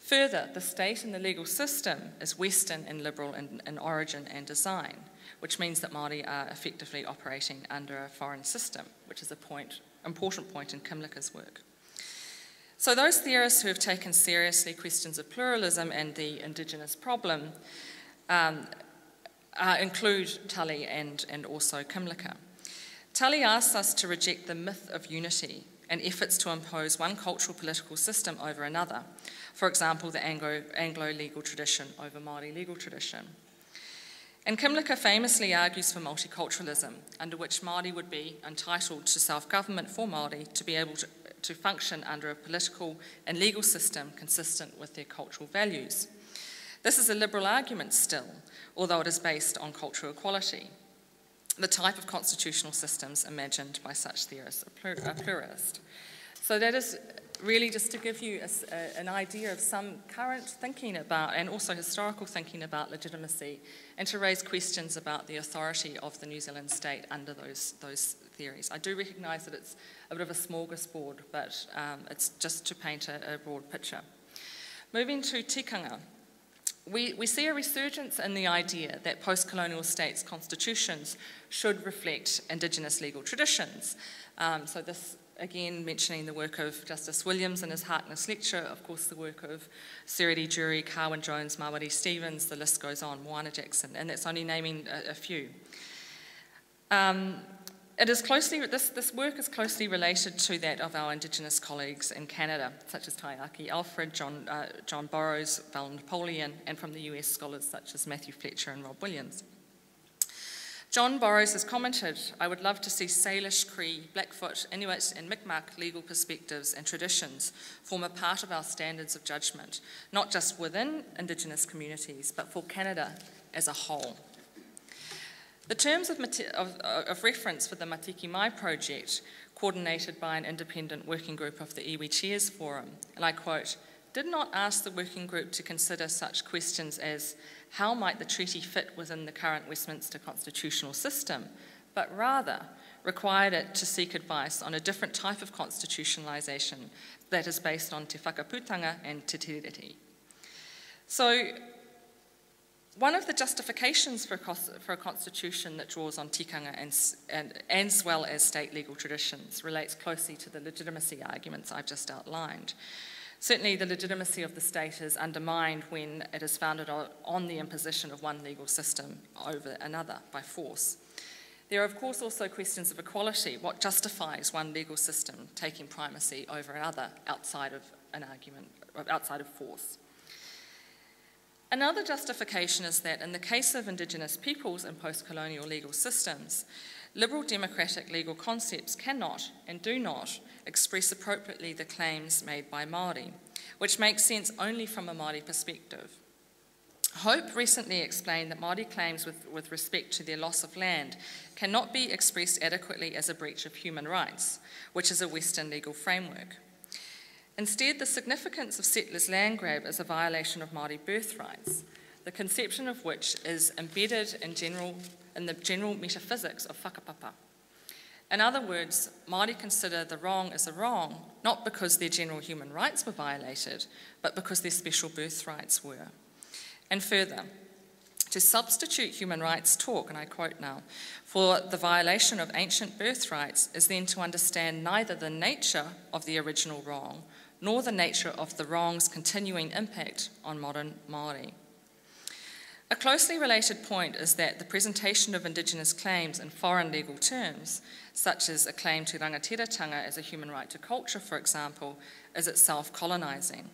Further, the state and the legal system is Western and liberal in, in origin and design which means that Māori are effectively operating under a foreign system, which is a point, important point in Kymlicka's work. So those theorists who have taken seriously questions of pluralism and the Indigenous problem um, uh, include Tully and, and also Kymlicka. Tully asks us to reject the myth of unity and efforts to impose one cultural political system over another. For example, the Anglo, Anglo legal tradition over Māori legal tradition. And Kymlicka famously argues for multiculturalism, under which Māori would be entitled to self-government for Māori to be able to, to function under a political and legal system consistent with their cultural values. This is a liberal argument still, although it is based on cultural equality. The type of constitutional systems imagined by such theorists are pluralist. So that is really just to give you a, a, an idea of some current thinking about and also historical thinking about legitimacy and to raise questions about the authority of the New Zealand state under those, those theories. I do recognise that it's a bit of a smorgasbord, but um, it's just to paint a, a broad picture. Moving to tikanga. We, we see a resurgence in the idea that post colonial states' constitutions should reflect Indigenous legal traditions. Um, so, this again mentioning the work of Justice Williams and his Harkness lecture, of course, the work of Sir Eddie Durie, Carwyn Jones, Mamari Stephens, the list goes on, Moana Jackson, and that's only naming a, a few. Um, it is closely, this, this work is closely related to that of our Indigenous colleagues in Canada, such as Taiaiake Alfred, John, uh, John Borrows, Val Napoleon, and from the US scholars such as Matthew Fletcher and Rob Williams. John Borrows has commented, I would love to see Salish, Cree, Blackfoot, Inuit, and Mi'kmaq legal perspectives and traditions form a part of our standards of judgment, not just within Indigenous communities, but for Canada as a whole. The terms of, of, uh, of, reference for the Matike Mai project, coordinated by an independent working group of the Iwi Chairs Forum, and I quote, did not ask the working group to consider such questions as how might the treaty fit within the current Westminster constitutional system, but rather required it to seek advice on a different type of constitutionalisation that is based on te whakaputanga and te tiriti. So one of the justifications for a, constitution that draws on tikanga and, and, as well as state legal traditions relates closely to the legitimacy arguments I've just outlined. Certainly, the legitimacy of the state is undermined when it is founded on the imposition of one legal system over another by force. There are, of course, also questions of equality. What justifies one legal system taking primacy over another outside of an argument, outside of force? Another justification is that in the case of Indigenous peoples and post colonial legal systems, liberal democratic legal concepts cannot and do not express appropriately the claims made by Māori, which makes sense only from a Māori perspective. Hope recently explained that Māori claims with, with respect to their loss of land cannot be expressed adequately as a breach of human rights, which is a Western legal framework. Instead, the significance of settlers' land grab is a violation of Māori birthrights, the conception of which is embedded in, general, in the general metaphysics of whakapapa. In other words, Māori consider the wrong as a wrong, not because their general human rights were violated, but because their special birthrights were. And further, to substitute human rights talk, and I quote now, for the violation of ancient birthrights is then to understand neither the nature of the original wrong nor the nature of the wrong's continuing impact on modern Māori. A closely related point is that the presentation of Indigenous claims in foreign legal terms, such as a claim to rangatiratanga as a human right to culture, for example, is itself colonising.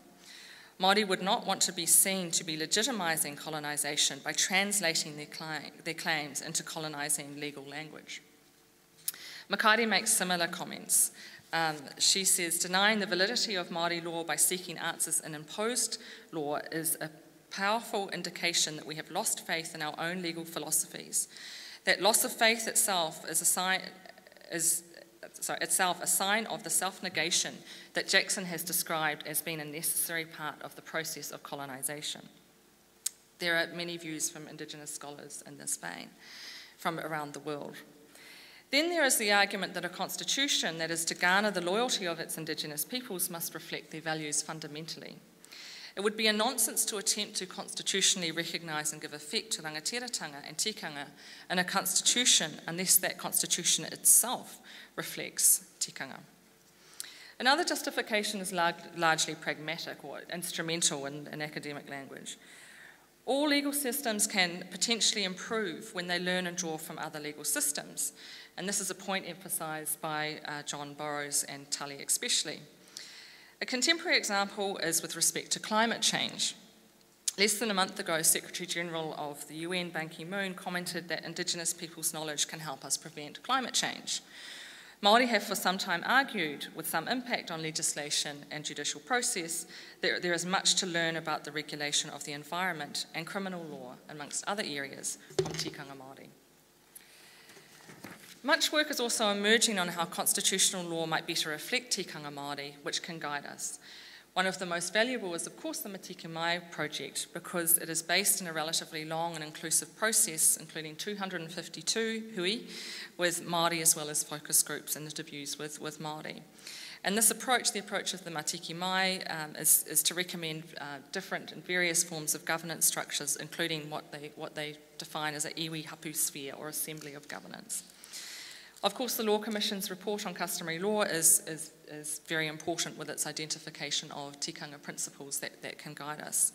Māori would not want to be seen to be legitimising colonisation by translating their, their claims into colonising legal language. Mikaere makes similar comments, um, she says, denying the validity of Māori law by seeking answers in imposed law is a powerful indication that we have lost faith in our own legal philosophies. That loss of faith itself is a sign, is, sorry, itself a sign of the self-negation that Jackson has described as being a necessary part of the process of colonisation. There are many views from Indigenous scholars in this vein from around the world. Then there is the argument that a constitution that is to garner the loyalty of its Indigenous peoples must reflect their values fundamentally. It would be a nonsense to attempt to constitutionally recognise and give effect to rangatiratanga and tikanga in a constitution unless that constitution itself reflects tikanga. Another justification is lar- largely pragmatic or instrumental in, in academic language. All legal systems can potentially improve when they learn and draw from other legal systems, and this is a point emphasised by uh, John Borrows and Tully especially. A contemporary example is with respect to climate change. Less than a month ago, Secretary General of the UN, Ban Ki moon, commented that Indigenous people's knowledge can help us prevent climate change. Māori have for some time argued, with some impact on legislation and judicial process, that there is much to learn about the regulation of the environment and criminal law, amongst other areas, from tikanga Māori. Much work is also emerging on how constitutional law might better reflect tikanga Māori, which can guide us. One of the most valuable is, of course, the Matike Mai project because it is based in a relatively long and inclusive process, including 252 hui with Māori as well as focus groups and interviews with, with Māori. And this approach, the approach of the Matike Mai, um, is, is, to recommend uh, different and various forms of governance structures, including what they, what they define as a iwi hapu sphere or assembly of governance. Of course, the Law Commission's report on customary law is, is, is very important with its identification of tikanga principles that, that can guide us.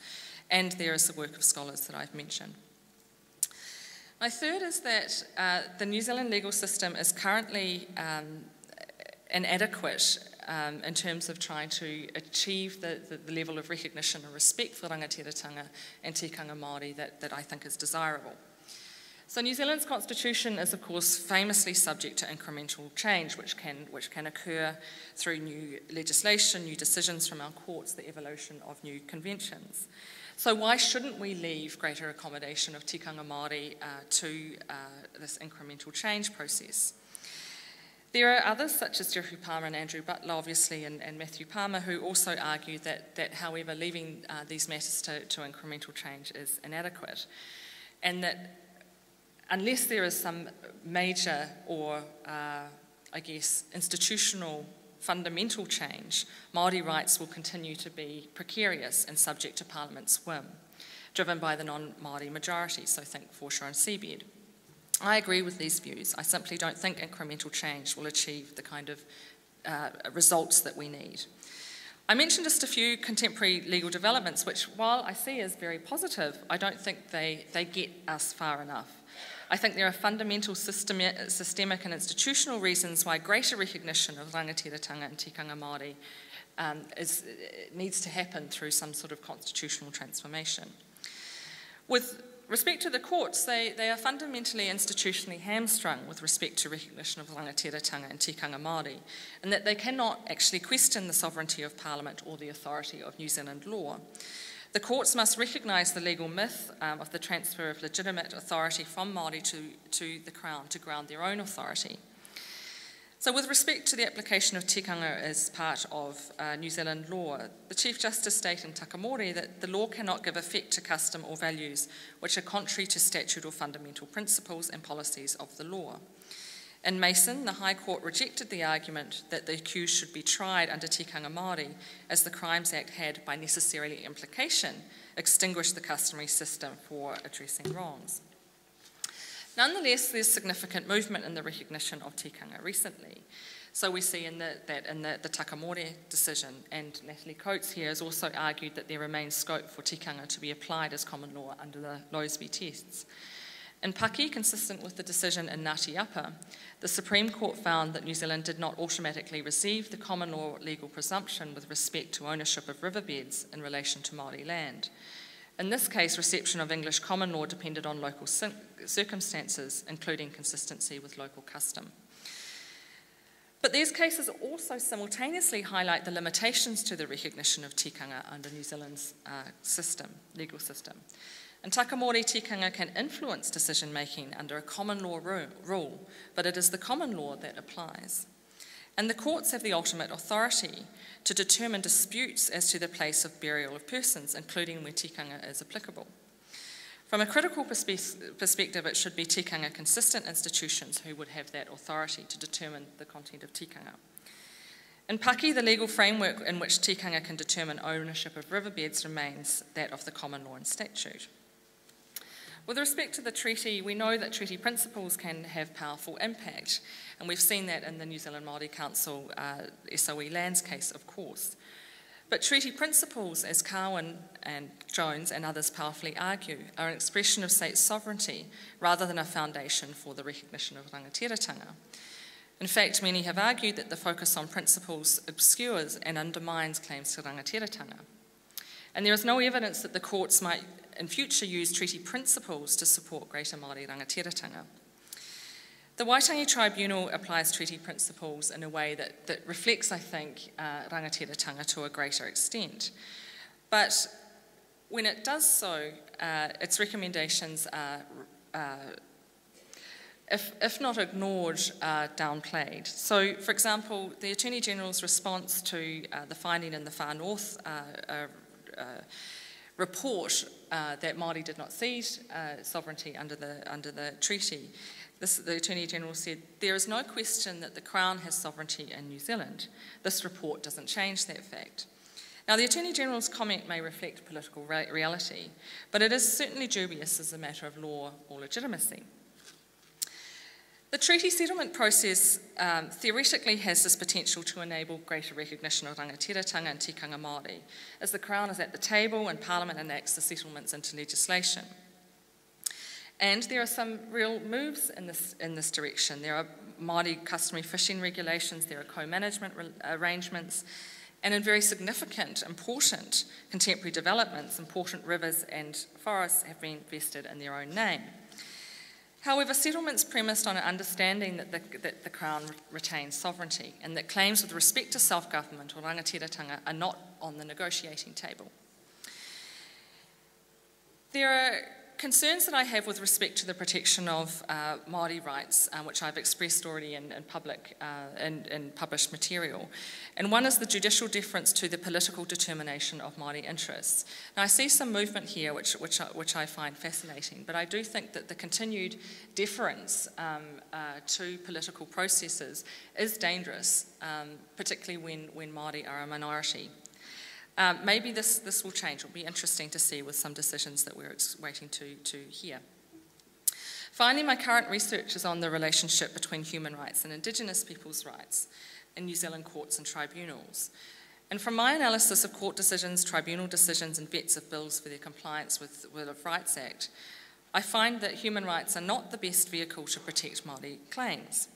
And there is the work of scholars that I've mentioned. My third is that uh, the New Zealand legal system is currently um, inadequate um, in terms of trying to achieve the, the, the, level of recognition and respect for rangatiratanga and tikanga Māori that, that I think is desirable. So New Zealand's constitution is, of course, famously subject to incremental change, which can, which can occur through new legislation, new decisions from our courts, the evolution of new conventions. So why shouldn't we leave greater accommodation of tikanga Māori uh, to uh, this incremental change process? There are others, such as Geoffrey Palmer and Andrew Butler, obviously, and, and Matthew Palmer, who also argue that, that however, leaving uh, these matters to, to incremental change is inadequate, and that unless there is some major or, uh, I guess, institutional fundamental change, Māori rights will continue to be precarious and subject to Parliament's whim, driven by the non-Māori majority, so think foreshore and seabed. I agree with these views. I simply don't think incremental change will achieve the kind of uh, results that we need. I mentioned just a few contemporary legal developments, which, while I see as very positive, I don't think they, they get us far enough. I think there are fundamental systemic and institutional reasons why greater recognition of rangatiratanga and tikanga Māori um, is, needs to happen through some sort of constitutional transformation. With respect to the courts, they, they are fundamentally institutionally hamstrung with respect to recognition of rangatiratanga and tikanga Māori, and that they cannot actually question the sovereignty of Parliament or the authority of New Zealand law. The courts must recognise the legal myth um, of the transfer of legitimate authority from Māori to, to the Crown to ground their own authority. So, with respect to the application of tikanga as part of uh, New Zealand law, the Chief Justice stated in Takamore that the law cannot give effect to custom or values which are contrary to statute or fundamental principles and policies of the law. In Mason, the High Court rejected the argument that the accused should be tried under Tikanga Māori, as the Crimes Act had, by necessarily implication, extinguished the customary system for addressing wrongs. Nonetheless, there's significant movement in the recognition of tikanga recently. So we see in the, that in the, the Takamore decision, and Natalie Coates here has also argued that there remains scope for tikanga to be applied as common law under the Loasby tests. In Paki, consistent with the decision in Ngāti the Supreme Court found that New Zealand did not automatically receive the common law legal presumption with respect to ownership of riverbeds in relation to Māori land. In this case, reception of English common law depended on local circumstances, including consistency with local custom. But these cases also simultaneously highlight the limitations to the recognition of tikanga under New Zealand's uh, system, legal system. And Takamore tikanga can influence decision making under a common law rule, but it is the common law that applies. And the courts have the ultimate authority to determine disputes as to the place of burial of persons, including where tikanga is applicable. From a critical perspe- perspective, it should be tikanga consistent institutions who would have that authority to determine the content of tikanga. In Paki, the legal framework in which tikanga can determine ownership of riverbeds remains that of the common law and statute. With respect to the treaty, we know that treaty principles can have powerful impact, and we've seen that in the New Zealand Māori Council uh, SOE lands case, of course. But treaty principles, as Carwyn and Jones and others powerfully argue, are an expression of state sovereignty rather than a foundation for the recognition of rangatiratanga. In fact, many have argued that the focus on principles obscures and undermines claims to rangatiratanga. And there is no evidence that the courts might in future use treaty principles to support Greater Māori rangatiratanga. The Waitangi Tribunal applies treaty principles in a way that, that reflects, I think, uh, rangatiratanga to a greater extent. But when it does so, uh, its recommendations are uh, if, if not ignored, uh, downplayed. So, for example, the Attorney General's response to uh, the finding in the Far North uh, uh, report uh, that Māori did not cede sovereignty under the, under the treaty, this, the Attorney General said, There is no question that the Crown has sovereignty in New Zealand. This report doesn't change that fact. Now, the Attorney General's comment may reflect political re- reality, but it is certainly dubious as a matter of law or legitimacy. The treaty settlement process um, theoretically has this potential to enable greater recognition of rangatiratanga and tikanga Māori, as the Crown is at the table and Parliament enacts the settlements into legislation. And there are some real moves in this, in this direction. There are Māori customary fishing regulations, there are co-management arrangements, and in very significant, important contemporary developments, important rivers and forests have been vested in their own name. However, settlements premised on an understanding that the, that the Crown retains sovereignty and that claims with respect to self government or rangatiratanga are not on the negotiating table. There are concerns that I have with respect to the protection of uh, Māori rights, uh, which I've expressed already in, in public uh, in, in, published material. And one is the judicial deference to the political determination of Māori interests. Now, I see some movement here which, which, which I find fascinating, but I do think that the continued deference um, uh, to political processes is dangerous, um, particularly when, when Māori are a minority. Um, maybe this, this will change. It'll be interesting to see with some decisions that we're waiting to, to hear. Finally, my current research is on the relationship between human rights and Indigenous people's rights in New Zealand courts and tribunals. And from my analysis of court decisions, tribunal decisions, and vets of bills for their compliance with the Bill of Rights Act, I find that human rights are not the best vehicle to protect Māori claims.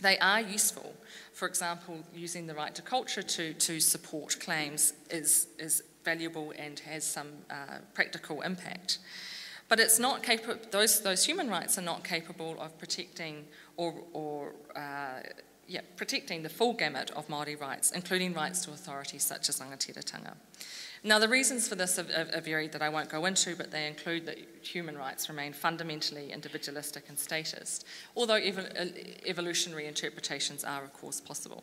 They are useful. For example, using the right to culture to, to support claims is, is valuable and has some uh, practical impact. But it's not capable, those, those human rights are not capable of protecting or, or uh, yeah, protecting the full gamut of Māori rights, including rights to authority such as rangatiratanga. Now, the reasons for this are, varied that I won't go into, but they include that human rights remain fundamentally individualistic and statist, although ev- evolutionary interpretations are, of course, possible.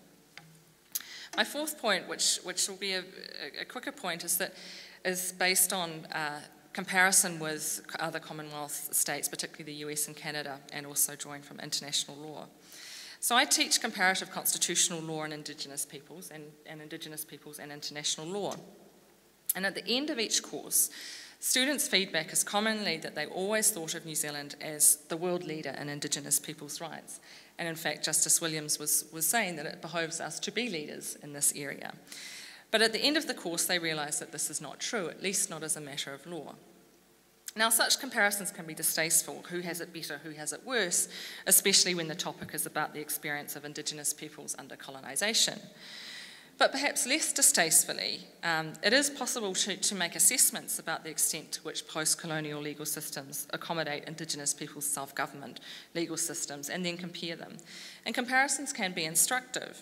My fourth point, which, which will be a, a quicker point, is that is based on uh, comparison with other Commonwealth states, particularly the US and Canada, and also drawing from international law. So I teach comparative constitutional law and Indigenous peoples, and, and Indigenous peoples and international law. And at the end of each course, students' feedback is commonly that they always thought of New Zealand as the world leader in Indigenous people's rights. And in fact, Justice Williams was, was saying that it behoves us to be leaders in this area. But at the end of the course, they realise that this is not true, at least not as a matter of law. Now, such comparisons can be distasteful. Who has it better, who has it worse, especially when the topic is about the experience of Indigenous peoples under colonisation. But perhaps less distastefully, um, it is possible to, to make assessments about the extent to which post colonial legal systems accommodate Indigenous people's self government legal systems and then compare them. And comparisons can be instructive.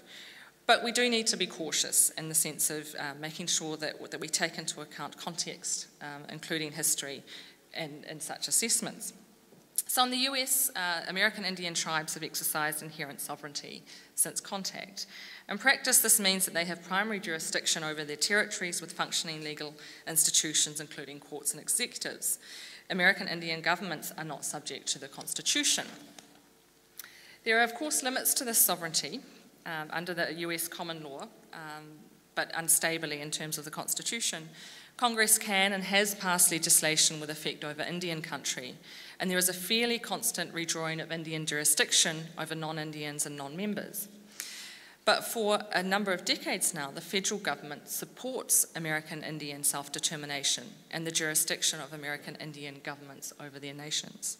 But we do need to be cautious in the sense of uh, making sure that, that we take into account context, um, including history, in, in such assessments. So, in the US, uh, American Indian tribes have exercised inherent sovereignty since contact. In practice, this means that they have primary jurisdiction over their territories with functioning legal institutions, including courts and executives. American Indian governments are not subject to the Constitution. There are, of course, limits to this sovereignty um, under the US common law, um, but unstably in terms of the Constitution. Congress can and has passed legislation with effect over Indian country, and there is a fairly constant redrawing of Indian jurisdiction over non Indians and non members. But for a number of decades now, the federal government supports American Indian self determination and the jurisdiction of American Indian governments over their nations.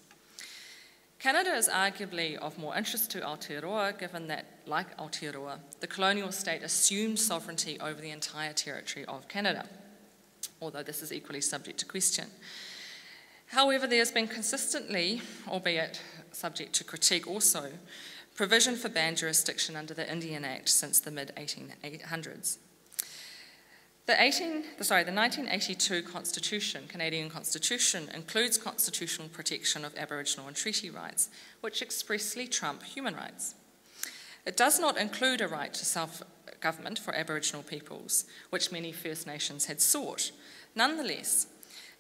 Canada is arguably of more interest to Aotearoa, given that, like Aotearoa, the colonial state assumed sovereignty over the entire territory of Canada, although this is equally subject to question. However, there has been consistently, albeit subject to critique also, provision for band jurisdiction under the Indian Act since the mid 1800s. The, 18, sorry, the 1982 Constitution, Canadian Constitution, includes constitutional protection of Aboriginal and treaty rights, which expressly trump human rights. It does not include a right to self government for Aboriginal peoples, which many First Nations had sought. Nonetheless,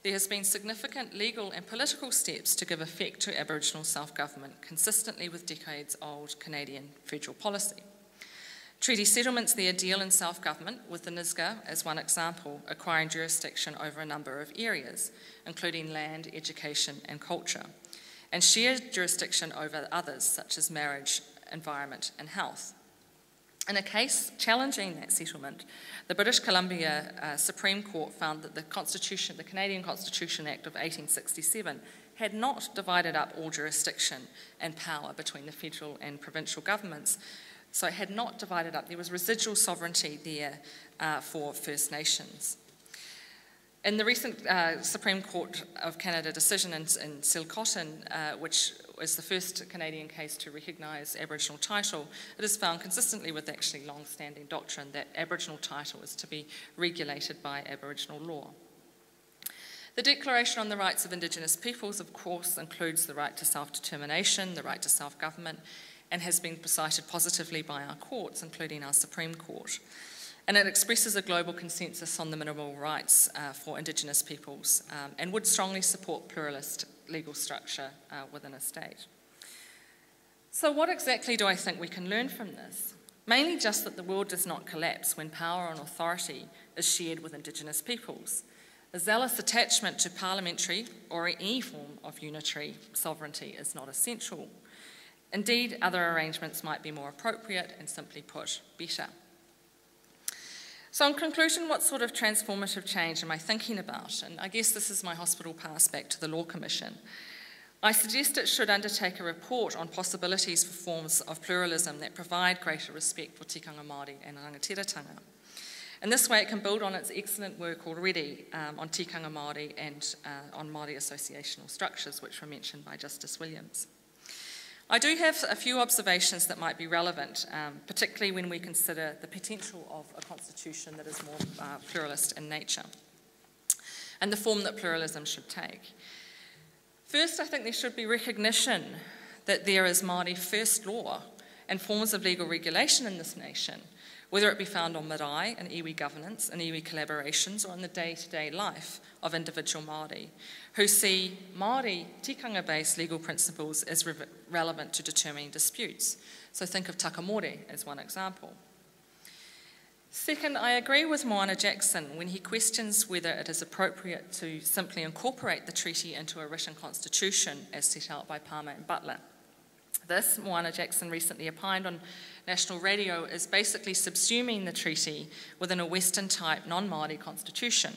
there has been significant legal and political steps to give effect to Aboriginal self government, consistently with decades old Canadian federal policy. Treaty settlements there deal in self government, with the Nisga'a as one example, acquiring jurisdiction over a number of areas, including land, education, and culture, and shared jurisdiction over others, such as marriage, environment, and health. In a case challenging that settlement, the British Columbia uh, Supreme Court found that the Constitution, the Canadian Constitution Act of 1867, had not divided up all jurisdiction and power between the federal and provincial governments, so it had not divided up. There was residual sovereignty there uh, for First Nations. In the recent uh, Supreme Court of Canada decision in, in Tsilhqot'in, uh, which was the first Canadian case to recognise Aboriginal title, it is found consistently with actually long-standing doctrine that Aboriginal title is to be regulated by Aboriginal law. The Declaration on the Rights of Indigenous Peoples, of course, includes the right to self-determination, the right to self-government, and has been cited positively by our courts, including our Supreme Court. And it expresses a global consensus on the minimal rights uh, for Indigenous peoples um, and would strongly support pluralist legal structure uh, within a state. So, what exactly do I think we can learn from this? Mainly just that the world does not collapse when power and authority is shared with Indigenous peoples. A zealous attachment to parliamentary or any form of unitary sovereignty is not essential. Indeed, other arrangements might be more appropriate and simply put, better. So, in conclusion, what sort of transformative change am I thinking about? And I guess this is my hospital pass back to the Law Commission. I suggest it should undertake a report on possibilities for forms of pluralism that provide greater respect for tikanga Māori and rangatiratanga. And this way, it can build on its excellent work already um, on tikanga Māori and uh, on Māori associational structures, which were mentioned by Justice Williams. I do have a few observations that might be relevant, um, particularly when we consider the potential of a constitution that is more uh, pluralist in nature and the form that pluralism should take. First, I think there should be recognition that there is Māori first law and forms of legal regulation in this nation whether it be found on marae and iwi governance and iwi collaborations or in the day-to-day life of individual Māori, who see Māori tikanga-based legal principles as re- relevant to determining disputes. So think of Takamore as one example. Second, I agree with Moana Jackson when he questions whether it is appropriate to simply incorporate the treaty into a written constitution as set out by Palmer and Butler. This, Moana Jackson recently opined on national radio, is basically subsuming the treaty within a Western type non Māori constitution.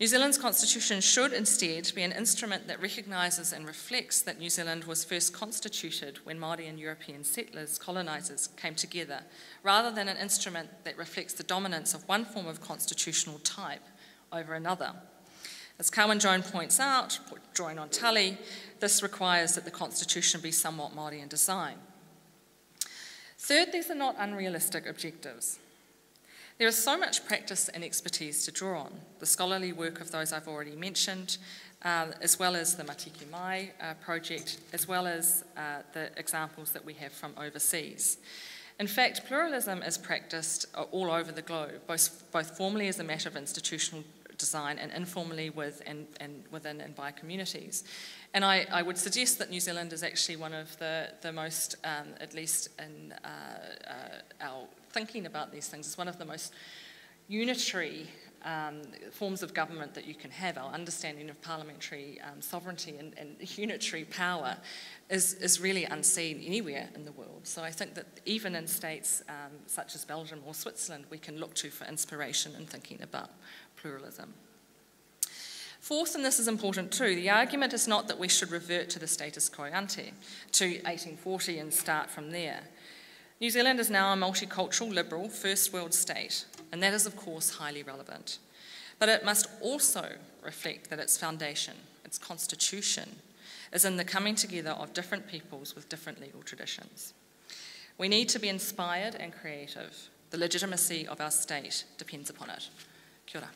New Zealand's constitution should instead be an instrument that recognises and reflects that New Zealand was first constituted when Māori and European settlers, colonisers, came together, rather than an instrument that reflects the dominance of one form of constitutional type over another. As Carwyn Jones points out, drawing on Tully, this requires that the Constitution be somewhat Māori in design. Third, these are not unrealistic objectives. There is so much practice and expertise to draw on the scholarly work of those I've already mentioned, uh, as well as the Matike Mai uh, project, as well as uh, the examples that we have from overseas. In fact, pluralism is practiced uh, all over the globe, both, both formally as a matter of institutional design and informally with and, and within and by communities. And I, I, would suggest that New Zealand is actually one of the, the most, um, at least in uh, uh, our thinking about these things, is one of the most unitary um, forms of government that you can have. Our understanding of parliamentary um, sovereignty and, and, unitary power is, is really unseen anywhere in the world. So I think that even in states um, such as Belgium or Switzerland, we can look to for inspiration in thinking about pluralism. Fourth, and this is important too, the argument is not that we should revert to the status quo ante, to 1840 and start from there. New Zealand is now a multicultural, liberal, first world state, and that is, of course, highly relevant. But it must also reflect that its foundation, its constitution, is in the coming together of different peoples with different legal traditions. We need to be inspired and creative The legitimacy of our state depends upon it. Kia ora.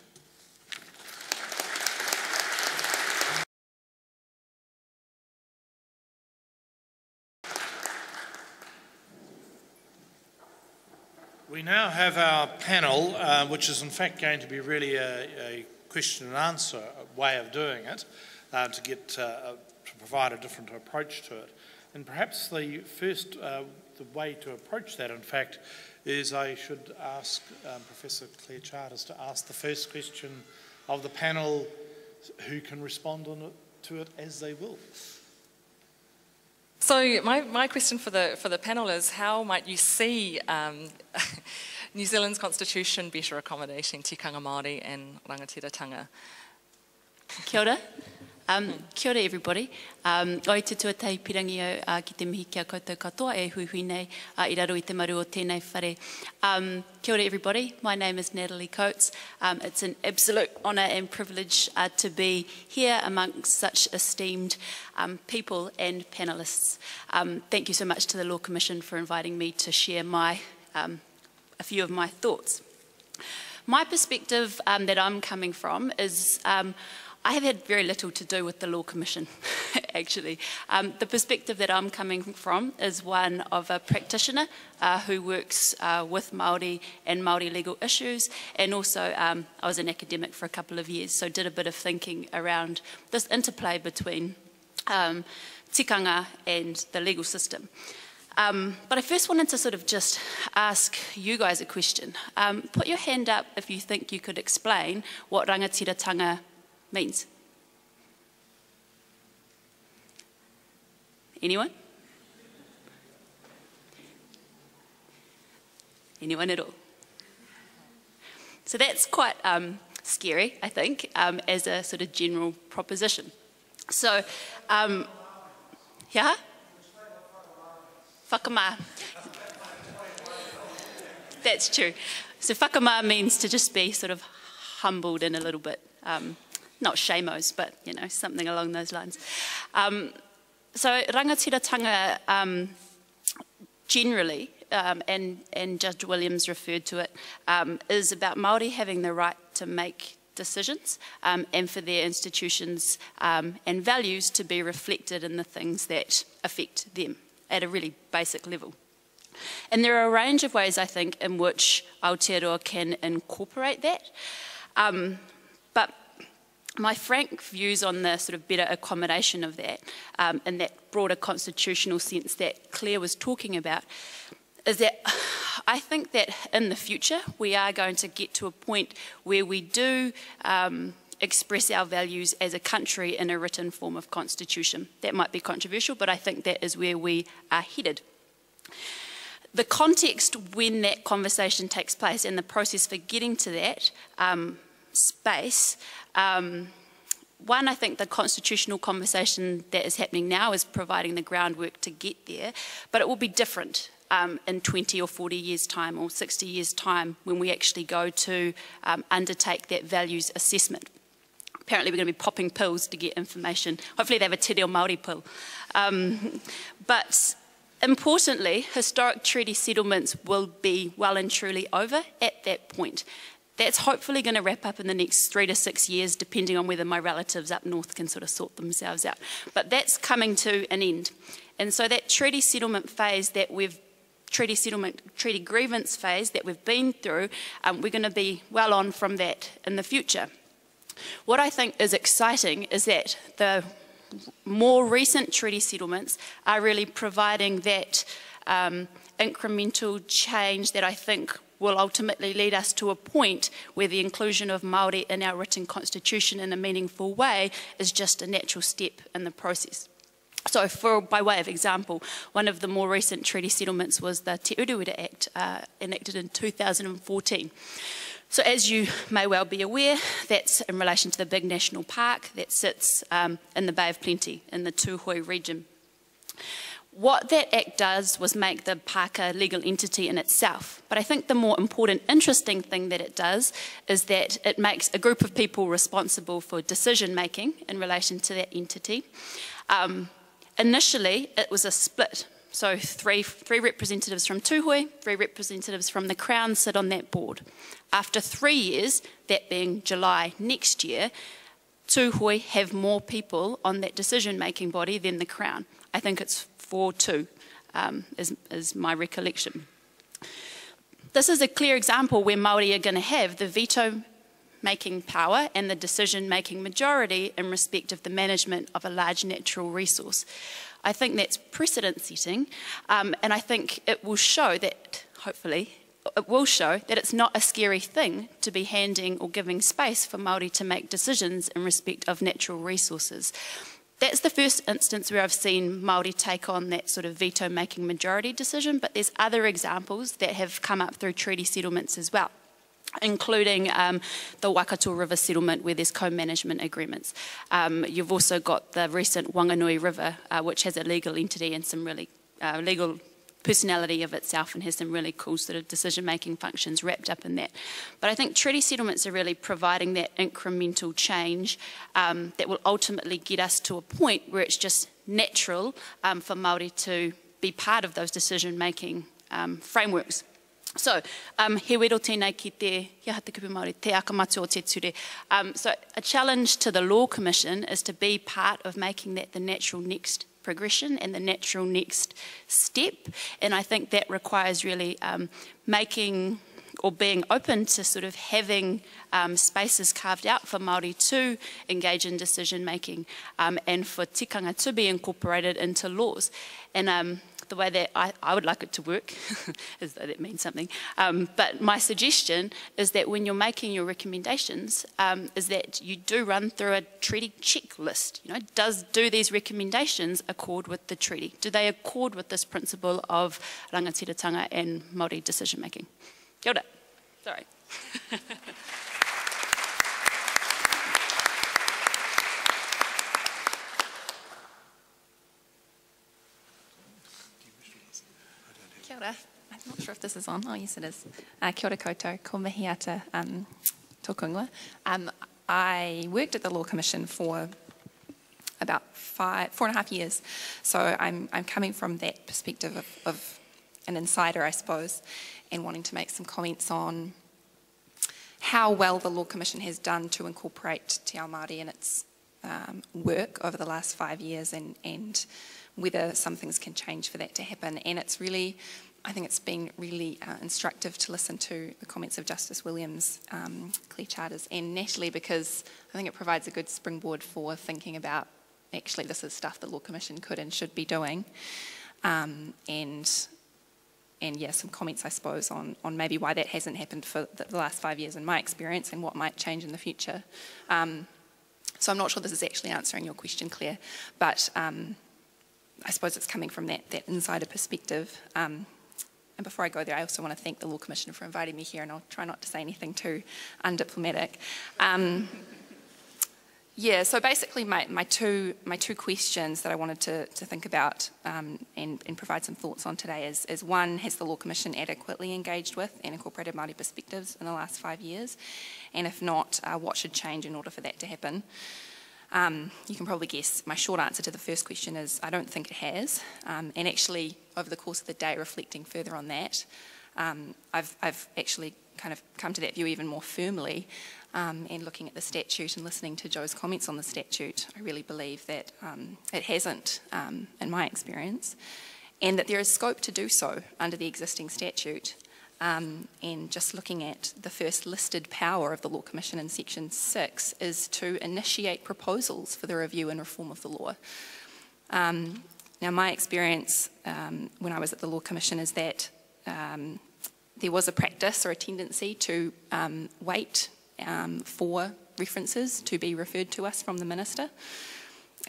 We now have our panel, uh, which is in fact going to be really a, a question and answer way of doing it, uh, to get uh, to provide a different approach to it. And perhaps the first uh, the way to approach that, in fact, is I should ask um, Professor Claire Charters to ask the first question of the panel, who can respond on it, to it as they will. So my, my question for the, for the panel is how might you see um, New Zealand's constitution better accommodating tikanga Māori and rangatiratanga? Kia ora. Um, kia ora everybody. Um, oi te tuatahi pirangi au uh, ki te mihi kia koutou katoa e hui hui nei uh, i raro i te maru o tēnei whare. Um, kia ora everybody. My name is Natalie Coates. Um, it's an absolute honour and privilege uh, to be here amongst such esteemed um, people and panellists. Um, thank you so much to the Law Commission for inviting me to share my, um, a few of my thoughts. My perspective um, that I'm coming from is um, I have had very little to do with the Law Commission, actually. Um, the perspective that I'm coming from is one of a practitioner uh, who works uh, with Māori and Māori legal issues, and also um, I was an academic for a couple of years, so did a bit of thinking around this interplay between um, tikanga and the legal system. Um, but I first wanted to sort of just ask you guys a question. Um, put your hand up if you think you could explain what rangatiratanga means. Anyone? Anyone at all? So that's quite um, scary, I think, um, as a sort of general proposition. So, um, yeah? Whakama. That's true. So whakama means to just be sort of humbled and a little bit um, not shamos, but you know something along those lines. Um, so rangatiratanga um, generally, um, and, and Judge Williams referred to it, um, is about Maori having the right to make decisions um, and for their institutions um, and values to be reflected in the things that affect them at a really basic level. And there are a range of ways, I think, in which Aotearoa can incorporate that. Um, my frank views on the sort of better accommodation of that um, in that broader constitutional sense that Claire was talking about is that I think that in the future we are going to get to a point where we do um, express our values as a country in a written form of constitution. That might be controversial, but I think that is where we are headed. The context when that conversation takes place and the process for getting to that um, space. Um, one, I think the constitutional conversation that is happening now is providing the groundwork to get there, but it will be different um, in 20 or 40 years' time or 60 years' time when we actually go to um, undertake that values assessment. Apparently, we're going to be popping pills to get information. Hopefully, they have a Te Reo Māori pill. Um, but importantly, historic treaty settlements will be well and truly over at that point. That's hopefully going to wrap up in the next three to six years, depending on whether my relatives up north can sort of sort themselves out. But that's coming to an end. And so that treaty settlement phase that we've treaty settlement, treaty grievance phase that we've been through, um, we're going to be well on from that in the future. What I think is exciting is that the more recent treaty settlements are really providing that um, incremental change that I think will ultimately lead us to a point where the inclusion of Māori in our written constitution in a meaningful way is just a natural step in the process. So, for, by way of example, one of the more recent treaty settlements was the Te Urewera Act, uh, enacted in 2014. So, as you may well be aware, that's in relation to the big national park that sits um, in the Bay of Plenty in the Tūhoe region. What that act does was make the park a legal entity in itself. But I think the more important, interesting thing that it does is that it makes a group of people responsible for decision making in relation to that entity. Um, initially, it was a split So three, three representatives from Tūhoe, three representatives from the Crown sit on that board. After three years, that being July next year, Tūhoe have more people on that decision-making body than the Crown. I think it's 4-2 um, is, is my recollection. This is a clear example where Māori are going to have the veto making power and the decision making majority in respect of the management of a large natural resource. I think that's precedent setting, um, and I think it will show that, hopefully, it will show that it's not a scary thing to be handing or giving space for Māori to make decisions in respect of natural resources. That's the first instance where I've seen Māori take on that sort of veto-making majority decision, but there's other examples that have come up through treaty settlements as well including um, the Waikato River settlement where there's co-management agreements. Um, you've also got the recent Whanganui River, uh, which has a legal entity and some really uh, legal personality of itself and has some really cool sort of decision making functions wrapped up in that. But I think treaty settlements are really providing that incremental change um, that will ultimately get us to a point where it's just natural um, for Māori to be part of those decision making um, frameworks. So, um, he wero tēnei ki te Ia Te Kupu Māori, te Aka Matua o te Ture. Um, so, a challenge to the Law Commission is to be part of making that the natural next progression and the natural next step. And I think that requires really um, making or being open to sort of having um, spaces carved out for Māori to engage in decision making um, and for tikanga to be incorporated into laws. And um, the way that I, I would like it to work, as though that means something. Um, but my suggestion is that when you're making your recommendations, um, is that you do run through a treaty checklist. You know, does do these recommendations accord with the treaty? Do they accord with this principle of rangatiratanga and Māori decision making? Kia ora. Sorry. ora. I'm not sure if this is on. Oh, yes, it is. Uh, kia ora koutou, ko Mihiata um, tōkungua. Um, I worked at the Law Commission for about five, four and a half years. So I'm, I'm coming from that perspective of, of an insider, I suppose, and wanting to make some comments on how well the Law Commission has done to incorporate Te Ao Māori in its um, work over the last five years and, and whether some things can change for that to happen. And it's really, I think it's been really uh, instructive to listen to the comments of Justice Williams, um, Claire Charters, and Natalie because I think it provides a good springboard for thinking about actually this is stuff the Law Commission could and should be doing. Um, and and yeah, some comments, I suppose, on, on maybe why that hasn't happened for the last five years in my experience and what might change in the future. Um, so I'm not sure this is actually answering your question, Claire, but um, I suppose it's coming from that, that insider perspective. And before I go there, I also want to thank the Law Commissioner for inviting me here, and I'll try not to say anything too undiplomatic. Um, yeah, so basically my, my, two, my two questions that I wanted to, to think about um, and, and, provide some thoughts on today is, is one, has the Law Commission adequately engaged with and incorporated Māori perspectives in the last five years? And if not, uh, what should change in order for that to happen? Um, you can probably guess my short answer to the first question is I don't think it has. Um, and actually, over the course of the day, reflecting further on that, um, I've, I've, actually kind of come to that view even more firmly. Um, and looking at the statute and listening to Joe's comments on the statute, I really believe that um, it hasn't, um, in my experience, and that there is scope to do so under the existing statute. Um, and just looking at the first listed power of the Law Commission in Section 6 is to initiate proposals for the review and reform of the law. Um, now, my experience um, when I was at the Law Commission is that um, there was a practice or a tendency to um, wait um, for references to be referred to us from the Minister.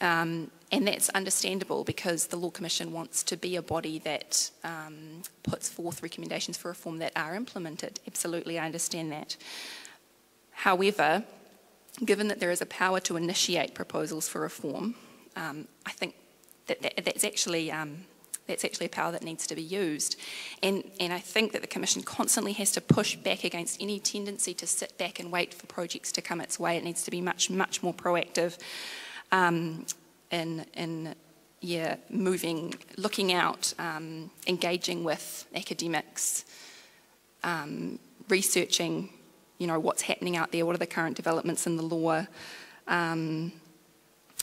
Um, and that's understandable because the Law Commission wants to be a body that um, puts forth recommendations for reform that are implemented. Absolutely, I understand that. However, given that there is a power to initiate proposals for reform, um, I think that, that that's actually um, that's actually a power that needs to be used. And, and I think that the Commission constantly has to push back against any tendency to sit back and wait for projects to come its way. It needs to be much, much more proactive um, in, in yeah, moving, looking out, um, engaging with academics, um, researching, you know, what's happening out there, what are the current developments in the law, um,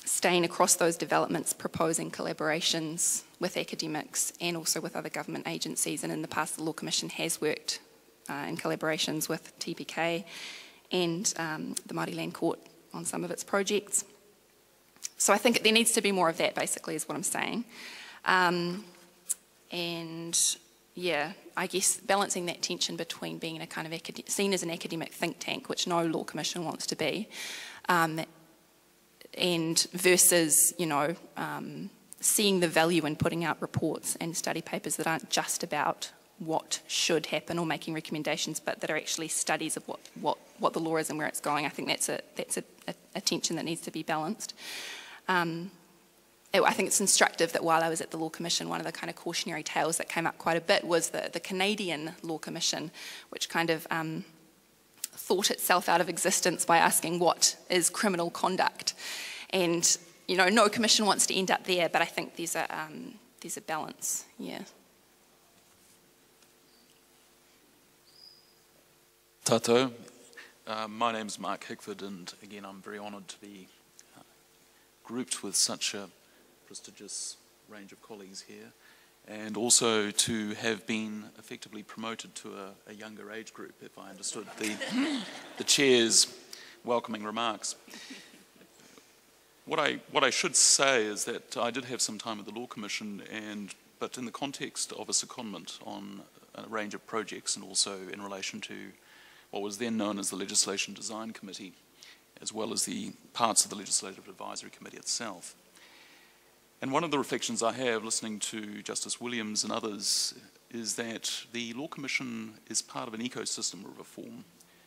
staying across those developments, proposing collaborations with academics and also with other government agencies. And in the past, the Law Commission has worked uh, in collaborations with TPK and um, the Māori Land Court on some of its projects. So I think there needs to be more of that, basically, is what I'm saying. Um, and yeah, I guess balancing that tension between being a kind of seen as an academic think tank, which no law commission wants to be, um, and versus, you know, um, seeing the value in putting out reports and study papers that aren't just about what should happen or making recommendations, but that are actually studies of what, what, what the law is and where it's going. I think that's a, that's a, a, a tension that needs to be balanced. Um, it, I think it's instructive that while I was at the Law Commission, one of the kind of cautionary tales that came up quite a bit was the, the Canadian Law Commission, which kind of um, thought itself out of existence by asking what is criminal conduct. And, you know, no commission wants to end up there, but I think there's a, um, there's a balance, yeah. Tato, uh, my name is Mark Hickford, and again, I'm very honoured to be grouped with such a prestigious range of colleagues here, and also to have been effectively promoted to a, a younger age group, if I understood the, the chair's welcoming remarks. What I, what I should say is that I did have some time at the Law Commission, and, but in the context of a secondment on a range of projects and also in relation to what was then known as the Legislation Design Committee, as well as the parts of the Legislative Advisory Committee itself. And one of the reflections I have listening to Justice Williams and others is that the Law Commission is part of an ecosystem of reform.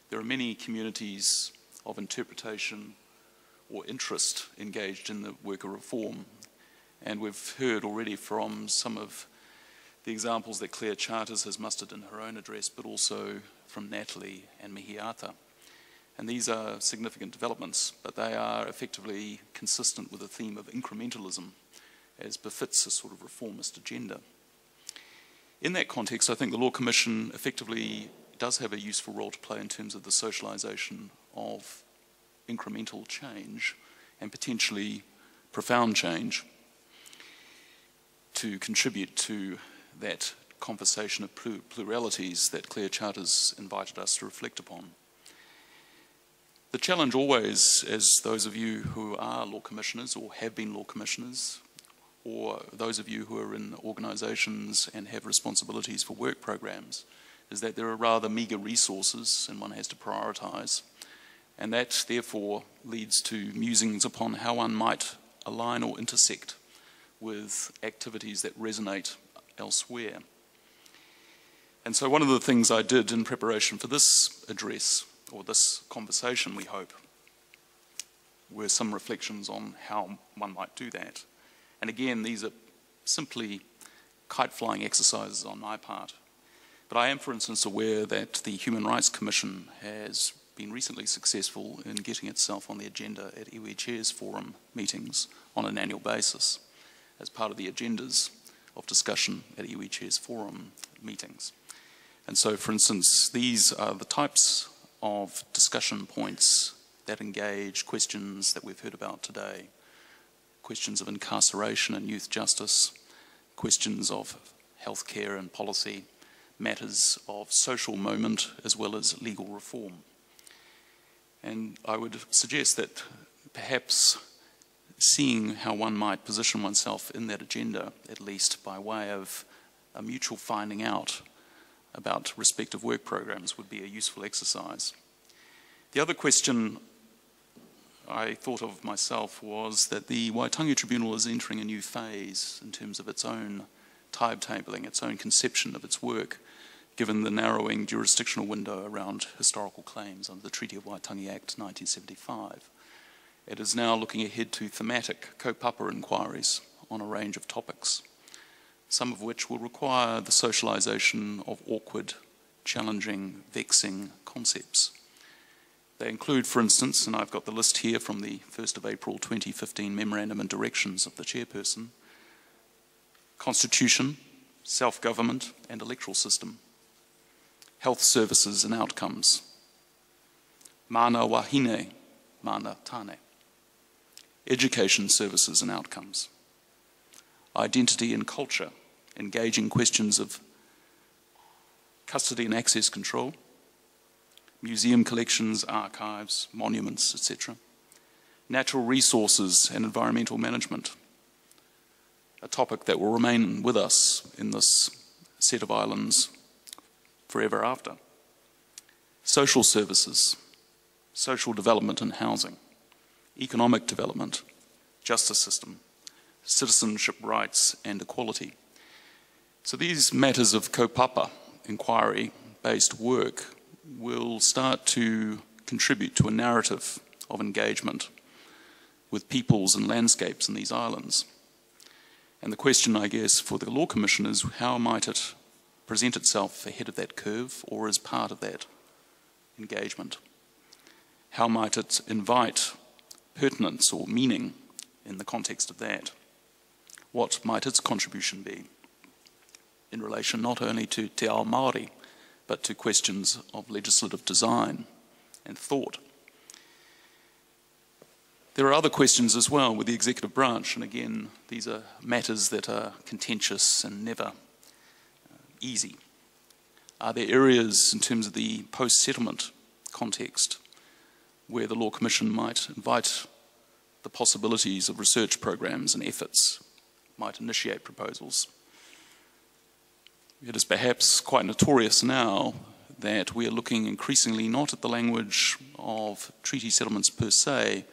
There are many communities of interpretation or interest engaged in the work of reform. And we've heard already from some of the examples that Claire Charters has mustered in her own address, but also from Natalie and Mihiata. And these are significant developments, but they are effectively consistent with the theme of incrementalism, as befits a sort of reformist agenda. In that context, I think the Law Commission effectively does have a useful role to play in terms of the socialisation of incremental change and potentially profound change to contribute to that conversation of pluralities that Claire Charters invited us to reflect upon. The challenge always, as those of you who are law commissioners or have been law commissioners, or those of you who are in organisations and have responsibilities for work programs, is that there are rather meagre resources and one has to prioritise. And that, therefore, leads to musings upon how one might align or intersect with activities that resonate elsewhere. And so, one of the things I did in preparation for this address or this conversation, we hope, were some reflections on how one might do that. And again, these are simply kite flying exercises on my part. But I am, for instance, aware that the Human Rights Commission has been recently successful in getting itself on the agenda at iwi Chairs Forum meetings on an annual basis as part of the agendas of discussion at iwi Chairs Forum meetings. And so, for instance, these are the types of discussion points that engage questions that we've heard about today questions of incarceration and youth justice, questions of healthcare and policy, matters of social moment as well as legal reform. And I would suggest that perhaps seeing how one might position oneself in that agenda, at least by way of a mutual finding out about respective work programs would be a useful exercise. The other question I thought of myself was that the Waitangi Tribunal is entering a new phase in terms of its own timetabling, its own conception of its work, given the narrowing jurisdictional window around historical claims under the Treaty of Waitangi Act 1975. It is now looking ahead to thematic kaupapa inquiries on a range of topics some of which will require the socialization of awkward, challenging, vexing concepts. They include, for instance, and I've got the list here from the 1st of April 2015 Memorandum and Directions of the Chairperson, constitution, self-government and electoral system, health services and outcomes, mana wahine, mana tane, education services and outcomes, identity and culture, engaging questions of custody and access control, museum collections, archives, monuments, etc., natural resources and environmental management, a topic that will remain with us in this set of islands forever after. Social services, social development and housing, economic development, justice system, citizenship rights and equality. So these matters of kaupapa, inquiry-based work, will start to contribute to a narrative of engagement with peoples and landscapes in these islands. And the question, I guess, for the Law Commission is how might it present itself ahead of that curve or as part of that engagement? How might it invite pertinence or meaning in the context of that? What might its contribution be in relation not only to Te Ao Māori, but to questions of legislative design and thought? There are other questions as well with the executive branch, and again, these are matters that are contentious and never uh, easy. Are there areas in terms of the post-settlement context where the Law Commission might invite the possibilities of research programs and efforts, might initiate proposals? It is perhaps quite notorious now that we are looking increasingly not at the language of treaty settlements per se,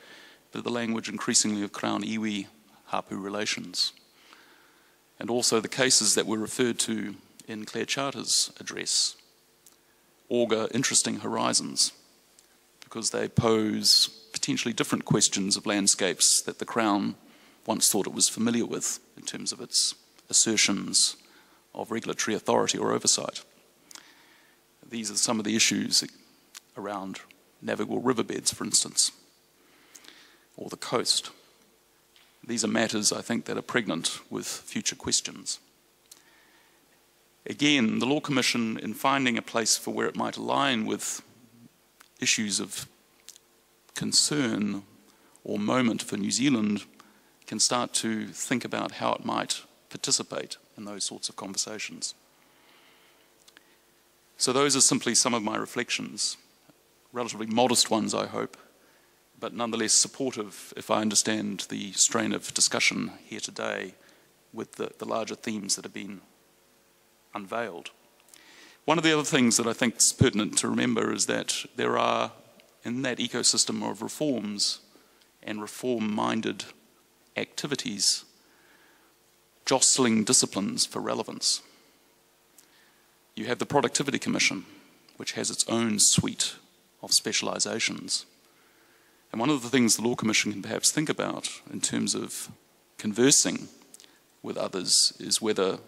but the language increasingly of Crown iwi hapu relations. And also the cases that were referred to in Claire Charter's address augur interesting horizons because they pose potentially different questions of landscapes that the Crown once thought it was familiar with in terms of its assertions of regulatory authority or oversight. These are some of the issues around navigable riverbeds, for instance or the coast. These are matters, I think, that are pregnant with future questions. Again, the Law Commission, in finding a place for where it might align with issues of concern or moment for New Zealand, can start to think about how it might participate in those sorts of conversations. So those are simply some of my reflections, relatively modest ones, I hope, but nonetheless supportive if I understand the strain of discussion here today with the, the larger themes that have been unveiled. One of the other things that I think is pertinent to remember is that there are, in that ecosystem of reforms and reform-minded activities, jostling disciplines for relevance. You have the Productivity Commission, which has its own suite of specializations. And one of the things the Law Commission can perhaps think about in terms of conversing with others is whether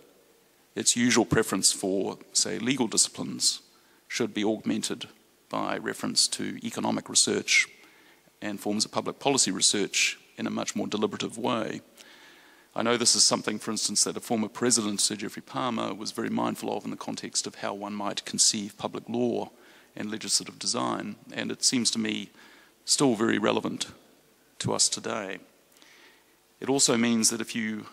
its usual preference for, say, legal disciplines should be augmented by reference to economic research and forms of public policy research in a much more deliberative way. I know this is something, for instance, that a former president, Sir Geoffrey Palmer, was very mindful of in the context of how one might conceive public law and legislative design. And it seems to me still very relevant to us today. It also means that if you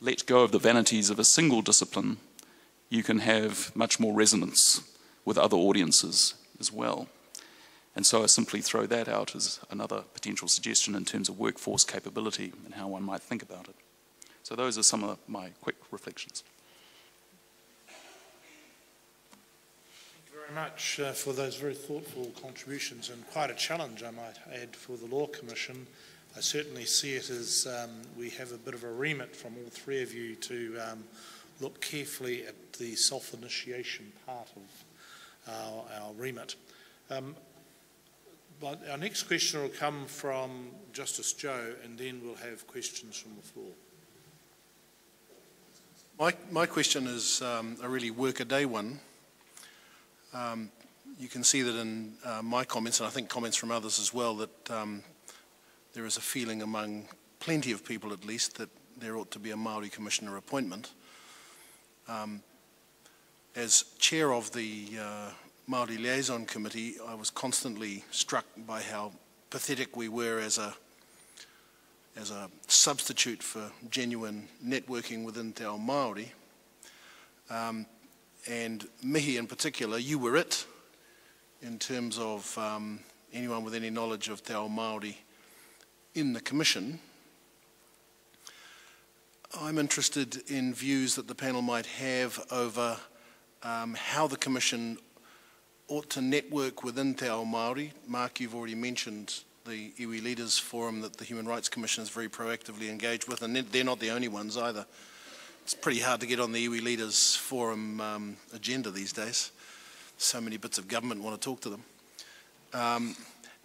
let go of the vanities of a single discipline, you can have much more resonance with other audiences as well. And so I simply throw that out as another potential suggestion in terms of workforce capability and how one might think about it. So those are some of my quick reflections. Thank you very much uh, for those very thoughtful contributions and quite a challenge, I might add, for the Law Commission. I certainly see it as um, we have a bit of a remit from all three of you to um, look carefully at the self-initiation part of our, our remit. Um, but our next question will come from Justice Joe, and then we'll have questions from the floor. My, my question is um, a really work-a-day one. Um, you can see that in uh, my comments, and I think comments from others as well, that um, there is a feeling among plenty of people at least that there ought to be a Māori Commissioner appointment. Um, as chair of the uh, Māori Liaison Committee, I was constantly struck by how pathetic we were as a as a substitute for genuine networking within Te Ao Māori. Um, and Mihi in particular, you were it in terms of um, anyone with any knowledge of Te Ao Māori in the Commission. I'm interested in views that the panel might have over um, how the Commission ought to network within Te Ao Māori. Mark, you've already mentioned the iwi Leaders Forum that the Human Rights Commission is very proactively engaged with, and they're not the only ones either. It's pretty hard to get on the iwi Leaders Forum um, agenda these days. So many bits of government want to talk to them. Um,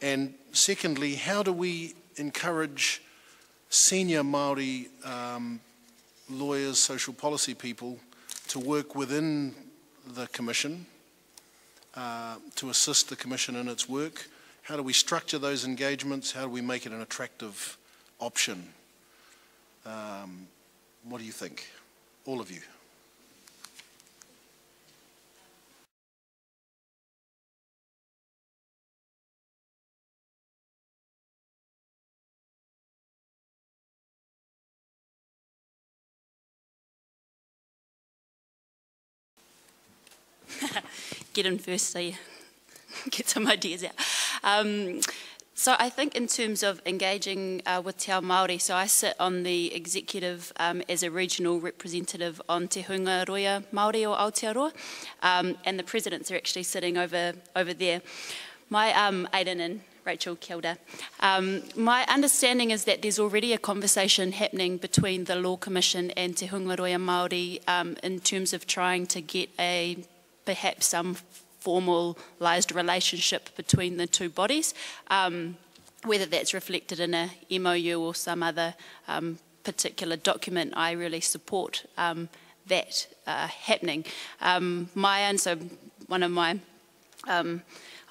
and secondly, how do we encourage senior Māori um, lawyers, social policy people to work within the Commission uh, to assist the Commission in its work? How do we structure those engagements? How do we make it an attractive option? Um, what do you think? All of you. Get in first so you get some ideas out. Um, so I think in terms of engaging uh, with Te Ao Māori, so I sit on the executive um, as a regional representative on Te Hunga Roia Māori o Aotearoa, um, and the presidents are actually sitting over, over there. My um, Aidan and Rachel Kilda. Um, my understanding is that there's already a conversation happening between the Law Commission and Te Hunga Roia Māori um, in terms of trying to get a perhaps some formalised relationship between the two bodies, um, whether that's reflected in a MOU or some other um, particular document, I really support um, that uh, happening. Um, my own, so one of my um,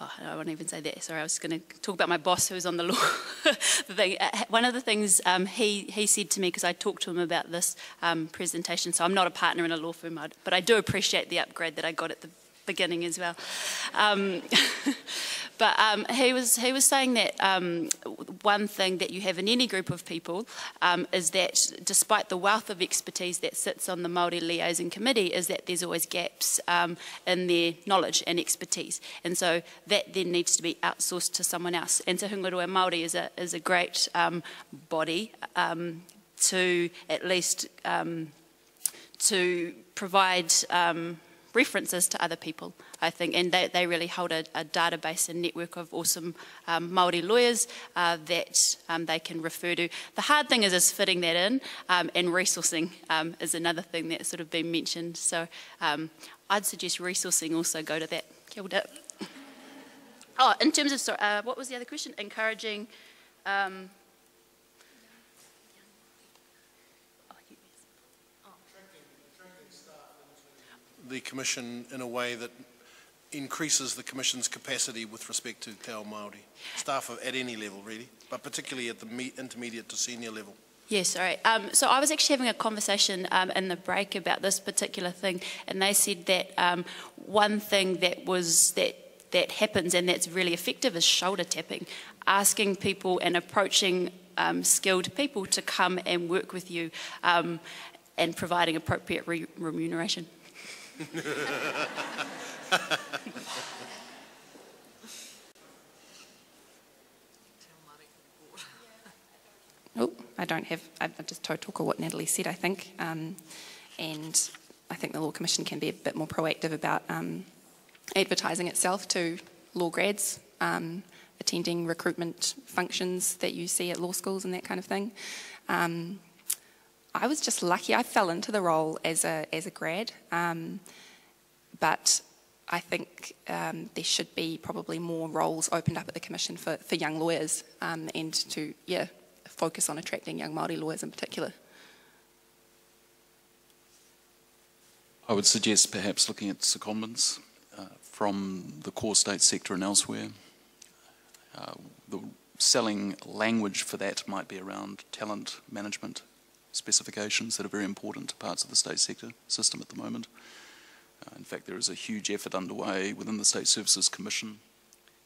oh, I won't even say that. Sorry, I was going to talk about my boss who was on the law. uh, one of the things um, he, he said to me, because I talked to him about this um, presentation, so I'm not a partner in a law firm, but I do appreciate the upgrade that I got at the beginning as well. Um, but um, he was he was saying that um, one thing that you have in any group of people um, is that despite the wealth of expertise that sits on the Maori liaison committee, is that there's always gaps um, in their knowledge and expertise, and so that then needs to be outsourced to someone else. And Te Hunga Roia Maori is a is a great um, body to at least to provide um, references to other people, I think, and they, they really hold a, a database and network of awesome um, Māori lawyers uh, that um, they can refer to. The hard thing is, is fitting that in, um, and resourcing um, is another thing that's sort of been mentioned. So um, I'd suggest resourcing also go to that. Kia ora. Oh, in terms of, sorry, uh, what was the other question? Encouraging the Commission in a way that increases the Commission's capacity with respect to Te Ao Māori? Staff at any level, really, but particularly at the intermediate to senior level. Yes, yeah, sorry. Um, so I was actually having a conversation um, in the break about this particular thing, and they said that um, one thing that was that that happens and that's really effective is shoulder tapping, asking people and approaching um, skilled people to come and work with you, um, and providing appropriate re remuneration. Oh, I don't have, I've just told what Natalie said, I think. Um, and I think the Law Commission can be a bit more proactive about um, advertising itself to law grads, um, attending recruitment functions that you see at law schools and that kind of thing. Um, I was just lucky. I fell into the role as a as a grad, um, but I think um, there should be probably more roles opened up at the commission for, for young lawyers um, and to yeah focus on attracting young Maori lawyers in particular. I would suggest perhaps looking at secondments uh, from the core state sector and elsewhere. Uh, the selling language for that might be around talent management specifications that are very important to parts of the state sector system at the moment. Uh, in fact, there is a huge effort underway within the State Services Commission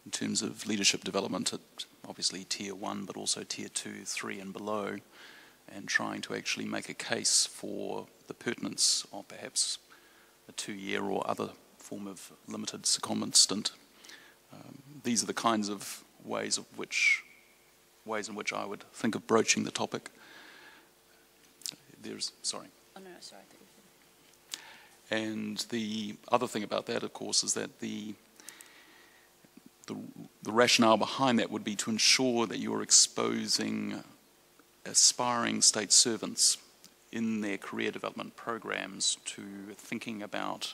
in terms of leadership development at obviously tier one, but also tier two, three, and below, and trying to actually make a case for the pertinence of perhaps a two year or other form of limited secondment stint. Um, these are the kinds of ways of which ways in which I would think of broaching the topic. There's sorry. Oh no, sorry. And the other thing about that, of course, is that the, the, the rationale behind that would be to ensure that you're exposing aspiring state servants in their career development programs to thinking about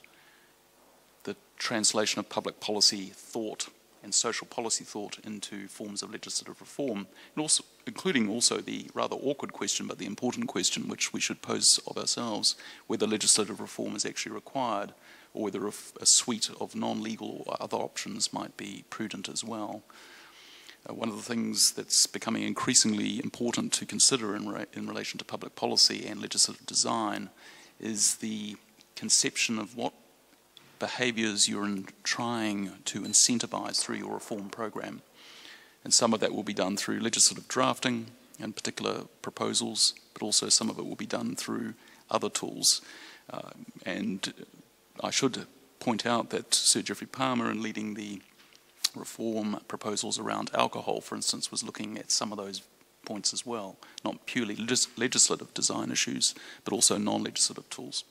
the translation of public policy thought and social policy thought into forms of legislative reform, and also, including also the rather awkward question, but the important question which we should pose of ourselves, whether legislative reform is actually required, or whether a, a suite of non-legal or other options might be prudent as well. Uh, one of the things that's becoming increasingly important to consider in, re in relation to public policy and legislative design is the conception of what behaviours you're trying to incentivise through your reform program. And some of that will be done through legislative drafting and particular proposals, but also some of it will be done through other tools. Uh, and I should point out that Sir Geoffrey Palmer, in leading the reform proposals around alcohol, for instance, was looking at some of those points as well, not purely legis legislative design issues, but also non-legislative tools.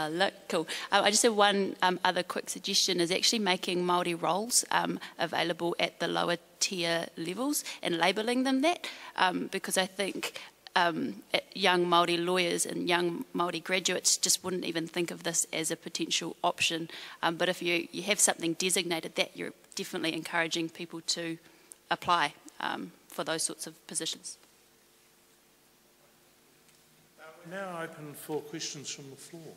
Uh, look, cool. Uh, I just have one um, other quick suggestion is actually making Māori roles um, available at the lower tier levels and labelling them that um, because I think um, young Māori lawyers and young Māori graduates just wouldn't even think of this as a potential option. Um, but if you, you have something designated that, you're definitely encouraging people to apply for those sorts of positions. We're now open for questions from the floor.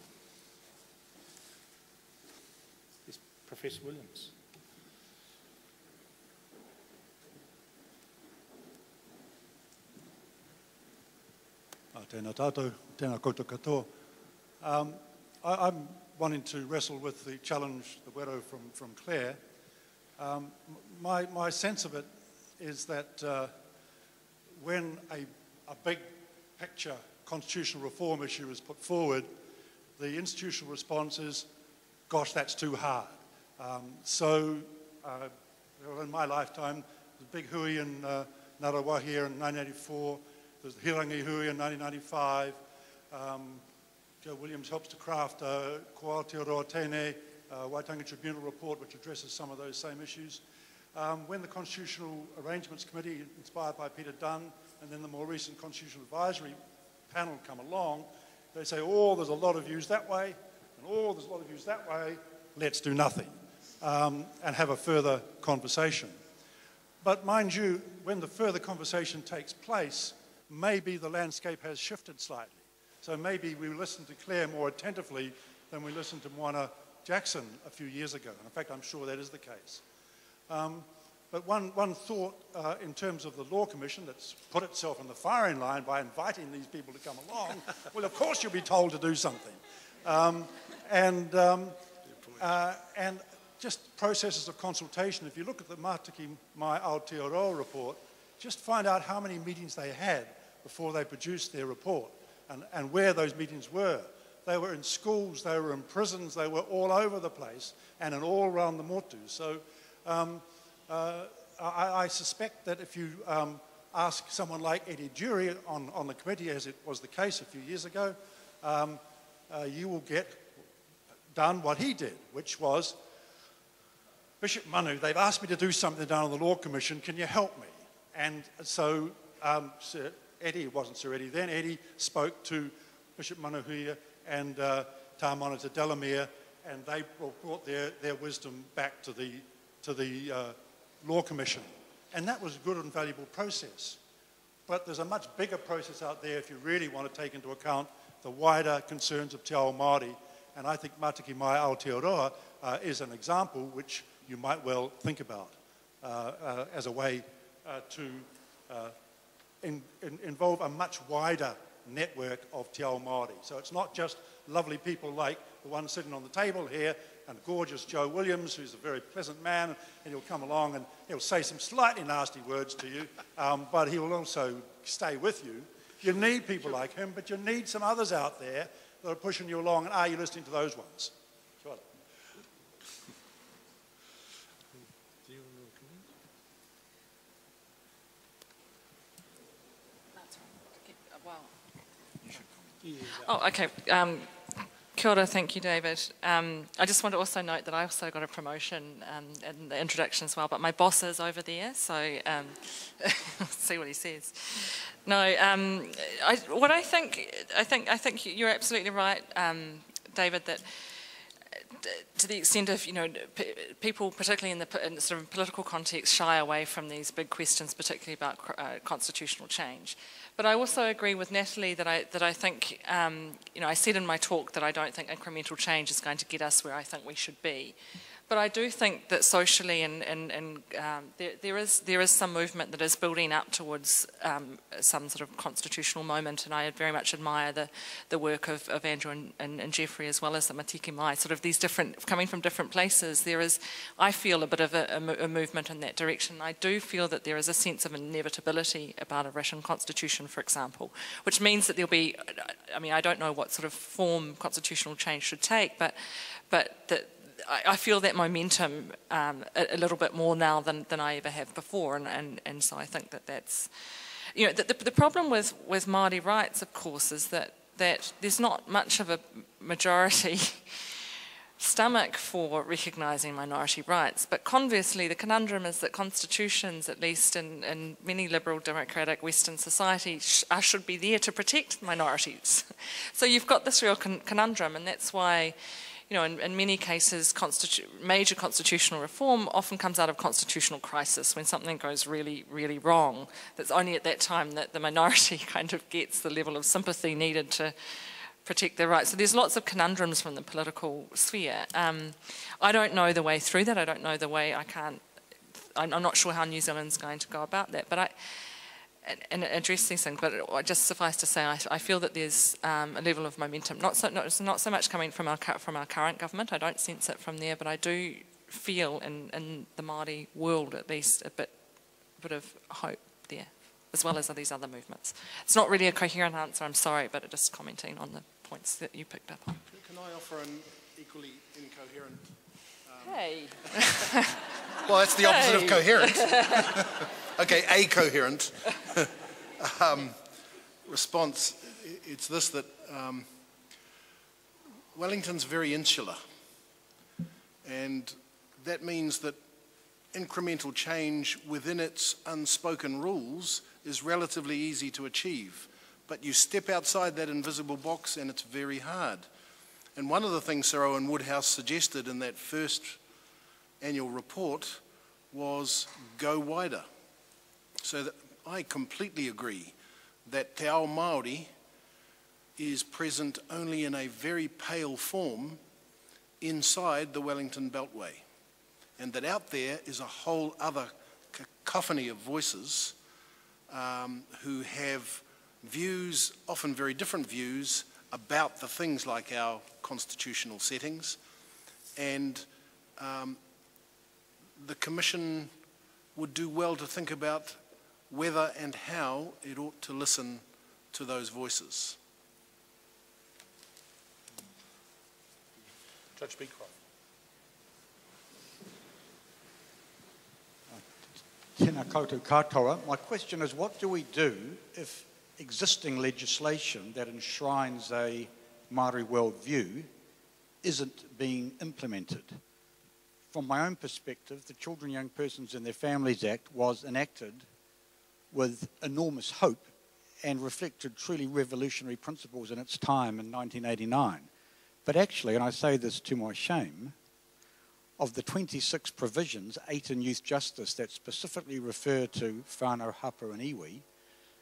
Professor Williams. Tēnā tātou, tēnā koutou katoa. Um, I, am wanting to wrestle with the challenge, the widow from, from Claire. Um, my, my sense of it is that uh, when a, a big picture constitutional reform issue is put forward, the institutional response is, gosh, that's too hard. Um, so, uh, in my lifetime, the big hui in uh, Ngaruawahia in 1984, there's the Hirangi hui in 1995. Um, Joe Williams helps to craft a Ko Aotearoa Tēnei uh, Waitangi Tribunal report which addresses some of those same issues. Um, when the Constitutional Arrangements Committee, inspired by Peter Dunne, and then the more recent Constitutional Advisory panel come along, they say, oh, there's a lot of views that way, and oh, there's a lot of views that way, let's do nothing um, and have a further conversation. But mind you, when the further conversation takes place, maybe the landscape has shifted slightly. So maybe we listen to Claire more attentively than we listened to Moana Jackson a few years ago. And in fact, I'm sure that is the case. Um, but one, one thought uh, in terms of the Law Commission that's put itself in the firing line by inviting these people to come along, well, of course you'll be told to do something. Um, and, um, uh, and just processes of consultation. If you look at the Matike Mai Aotearoa report, just find out how many meetings they had before they produced their report and, and where those meetings were. They were in schools, they were in prisons, they were all over the place and in all around the Motu. So um, uh, I, I, suspect that if you um, ask someone like Eddie Durie on, on the committee, as it was the case a few years ago, um, uh, you will get done what he did, which was Bishop Manu, they've asked me to do something down on the Law Commission. Can you help me? And so um, Sir Eddie, it wasn't Sir Eddie then, Eddie spoke to Bishop Manuhuia and uh, Monita Delamere, and they brought their, their wisdom back to the, to the uh, Law Commission. And that was a good and valuable process. But there's a much bigger process out there if you really want to take into account the wider concerns of Te Ao Māori. And I think Matike Mai Aotearoa uh, is an example which you might well think about uh, uh, as a way uh, to uh, in, in, involve a much wider network of Te Ao Māori. So it's not just lovely people like the one sitting on the table here and gorgeous Joe Williams, who's a very pleasant man, and he'll come along and he'll say some slightly nasty words to you, um, but he will also stay with you. You need people like him, but you need some others out there that are pushing you along, and are you listening to those ones? Sure. Oh, okay. Um, kia ora, thank you, David. Um, I just want to also note that I also got a promotion um, in the introduction as well, but my boss is over there, so um, see what he says. No, um, I, what I think, I think, I think you're absolutely right, um, David, that to the extent of, you know, people, particularly in the, in sort of political context, shy away from these big questions, particularly about uh, constitutional change. But I also agree with Natalie that I, that I think, um, you know, I said in my talk that I don't think incremental change is going to get us where I think we should be. But I do think that socially and, and, and um, there, there, is, there is some movement that is building up towards um, some sort of constitutional moment, and I very much admire the, the work of, of Andrew and, and, and Geoffrey as well as the Matike Mai, sort of these different, coming from different places. There is, I feel, a bit of a, a, a movement in that direction. I do feel that there is a sense of inevitability about a written constitution, for example, which means that there'll be, I mean, I don't know what sort of form constitutional change should take, but, but that I, I feel that momentum um, a, a, little bit more now than, than I ever have before, and, and, and so I think that that's, you know, the, the, the problem with, with Māori rights, of course, is that, that there's not much of a majority stomach for recognising minority rights. But conversely, the conundrum is that constitutions, at least in, in many liberal democratic Western societies, sh should be there to protect minorities. so you've got this real con conundrum, and that's why you know, in, in many cases, constitu major constitutional reform often comes out of constitutional crisis when something goes really, really wrong. That's only at that time that the minority kind of gets the level of sympathy needed to protect their rights. So there's lots of conundrums from the political sphere. Um, I don't know the way through that. I don't know the way. I can't. I'm, I'm not sure how New Zealand's going to go about that. But I and address these things, but just suffice to say, I, I feel that there's um, a level of momentum. Not so, not, not so much coming from our from our current government. I don't sense it from there, but I do feel in, in the Māori world at least a bit, bit of hope there, as well as these other movements. It's not really a coherent answer. I'm sorry, but just commenting on the points that you picked up on. Can I offer an equally incoherent? Um... Hey. well, that's the opposite hey. of coherent. okay, a coherent um, response. It's this that um, Wellington's very insular. And that means that incremental change within its unspoken rules is relatively easy to achieve. But you step outside that invisible box and it's very hard. And one of the things Sir Owen Woodhouse suggested in that first annual report was go wider. So I completely agree that Te Ao Māori is present only in a very pale form inside the Wellington Beltway. And that out there is a whole other cacophony of voices um, who have views, often very different views, about the things like our constitutional settings. And um, the Commission would do well to think about whether and how it ought to listen to those voices. Judge Becroft. Tēnā koutou katoa. My question is, what do we do if existing legislation that enshrines a Māori worldview isn't being implemented? From my own perspective, the Children, Young Persons and Their Families Act was enacted with enormous hope and reflected truly revolutionary principles in its time in 1989. But actually, and I say this to my shame, of the 26 provisions, eight in youth justice that specifically refer to whānau, hapū and iwi,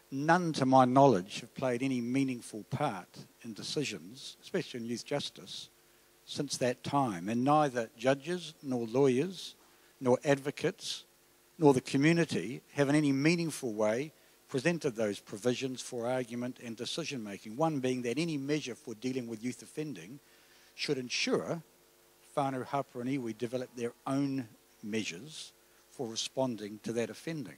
none to my knowledge have played any meaningful part in decisions, especially in youth justice, since that time. And neither judges nor lawyers nor advocates, nor the community have in any meaningful way presented those provisions for argument and decision making. One being that any measure for dealing with youth offending should ensure whānau Hapū and iwi develop their own measures for responding to that offending.